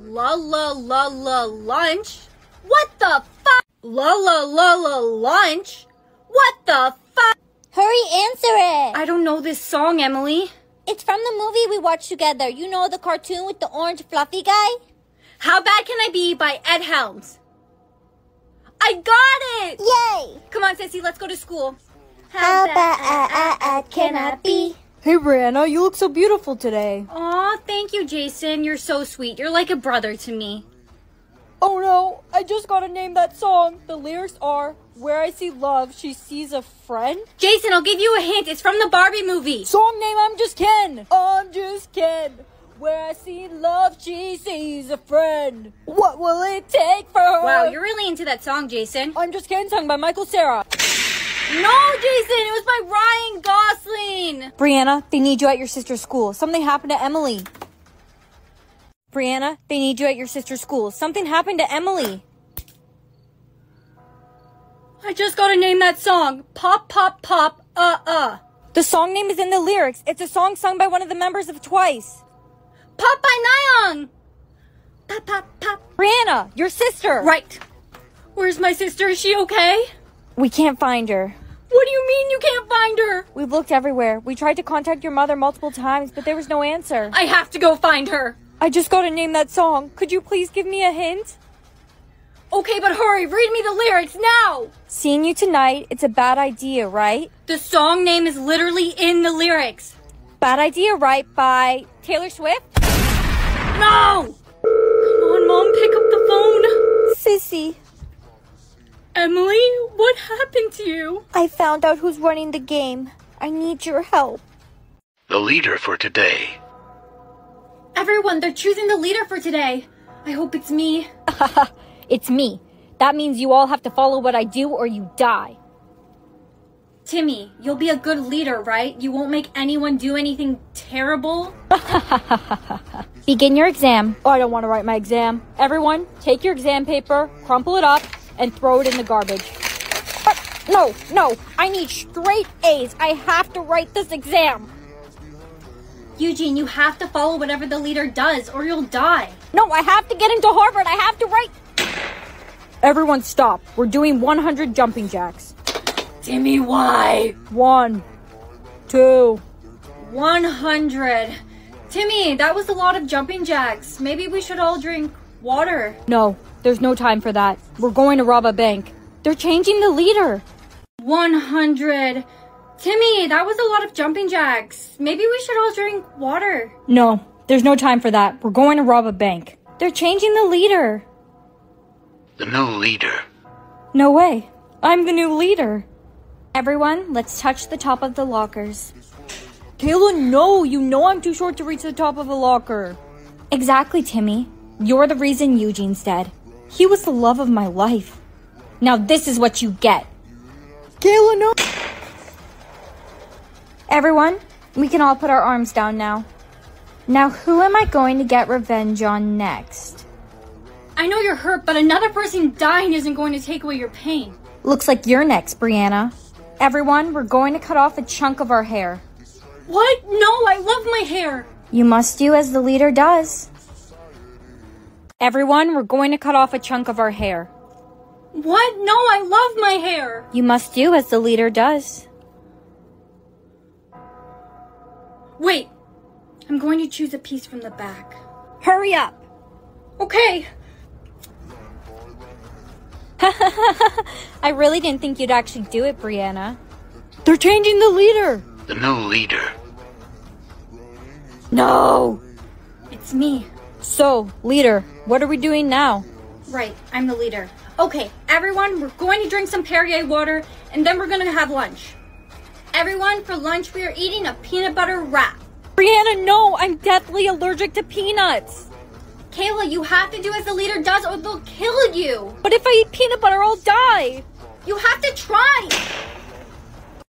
La la la la lunch. What the fuck? La la la la lunch. What the fuck? Hurry, answer it. I don't know this song, Emily. It's from the movie we watched together. You know the cartoon with the orange fluffy guy? How Bad Can I Be by Ed Helms. I got it! Yay! Come on, Sissy, let's go to school. How bad can I be? Hey, Brianna, you look so beautiful today. Aw, thank you, Jason. You're so sweet. You're like a brother to me. Oh no, I just gotta name that song. The lyrics are Where I see love, she sees a friend. Jason, I'll give you a hint. It's from the Barbie movie. Song name I'm just Ken. I'm just Ken. Where I see love, she sees a friend. What will it take for her? Wow, you're really into that song, Jason. I'm just Ken sung by Michael Cera. No, Jason, it was by Ryan Gosling. Brianna, they need you at your sister's school. Something happened to Emily. Brianna, they need you at your sister's school. Something happened to Emily. I just gotta name that song. Pop, pop, pop, uh, uh. The song name is in the lyrics. It's a song sung by one of the members of Twice. Pop by Nayeon! Pop, pop, pop. Brianna, your sister. Right. Where's my sister? Is she okay? We can't find her. What do you mean you can't find her? We've looked everywhere. We tried to contact your mother multiple times, but there was no answer. I have to go find her. I just gotta name that song. Could you please give me a hint? Okay, but hurry, read me the lyrics now! Seeing you tonight, it's a bad idea, right? The song name is literally in the lyrics. Bad Idea, right? By Taylor Swift? No! Come on, Mom, pick up the phone. Sissy, Emily, what happened to you? I found out who's running the game. I need your help. The leader for today. Everyone, they're choosing the leader for today. I hope it's me. It's me. That means you all have to follow what I do or you die. Timmy, you'll be a good leader, right? You won't make anyone do anything terrible? Begin your exam. Oh, I don't want to write my exam. Everyone, take your exam paper, crumple it up, and throw it in the garbage. But no, no, I need straight A's. I have to write this exam. Eugene, you have to follow whatever the leader does or you'll die. No, I have to get into Harvard. I have to write. Everyone stop. We're doing 100 jumping jacks. Timmy, why? One, two. 100. Timmy, that was a lot of jumping jacks. Maybe we should all drink water. No, there's no time for that. We're going to rob a bank. They're changing the leader. 100. Timmy, that was a lot of jumping jacks. Maybe we should all drink water. No, there's no time for that. We're going to rob a bank. They're changing the leader. The new leader. No way. I'm the new leader. Everyone, let's touch the top of the lockers. Kayla, no! You know I'm too short to reach the top of a locker. Exactly, Timmy. You're the reason Eugene's dead. He was the love of my life. Now this is what you get. Kayla, no! Everyone, we can all put our arms down now. Now, who am I going to get revenge on next? I know you're hurt, but another person dying isn't going to take away your pain. Looks like you're next, Brianna. Everyone, we're going to cut off a chunk of our hair. What? No, I love my hair. You must do as the leader does. Everyone, we're going to cut off a chunk of our hair. What? No, I love my hair. You must do as the leader does. Wait, I'm going to choose a piece from the back. Hurry up! Okay. I really didn't think you'd actually do it, Brianna. They're changing the leader! The new leader. No! It's me. So, leader, what are we doing now? Right, I'm the leader. Okay, everyone, we're going to drink some Perrier water and then we're going to have lunch. Everyone, for lunch, we are eating a peanut butter wrap. Brianna, no! I'm deathly allergic to peanuts! Kayla, you have to do as the leader does or they'll kill you. But if I eat peanut butter, I'll die! You have to try.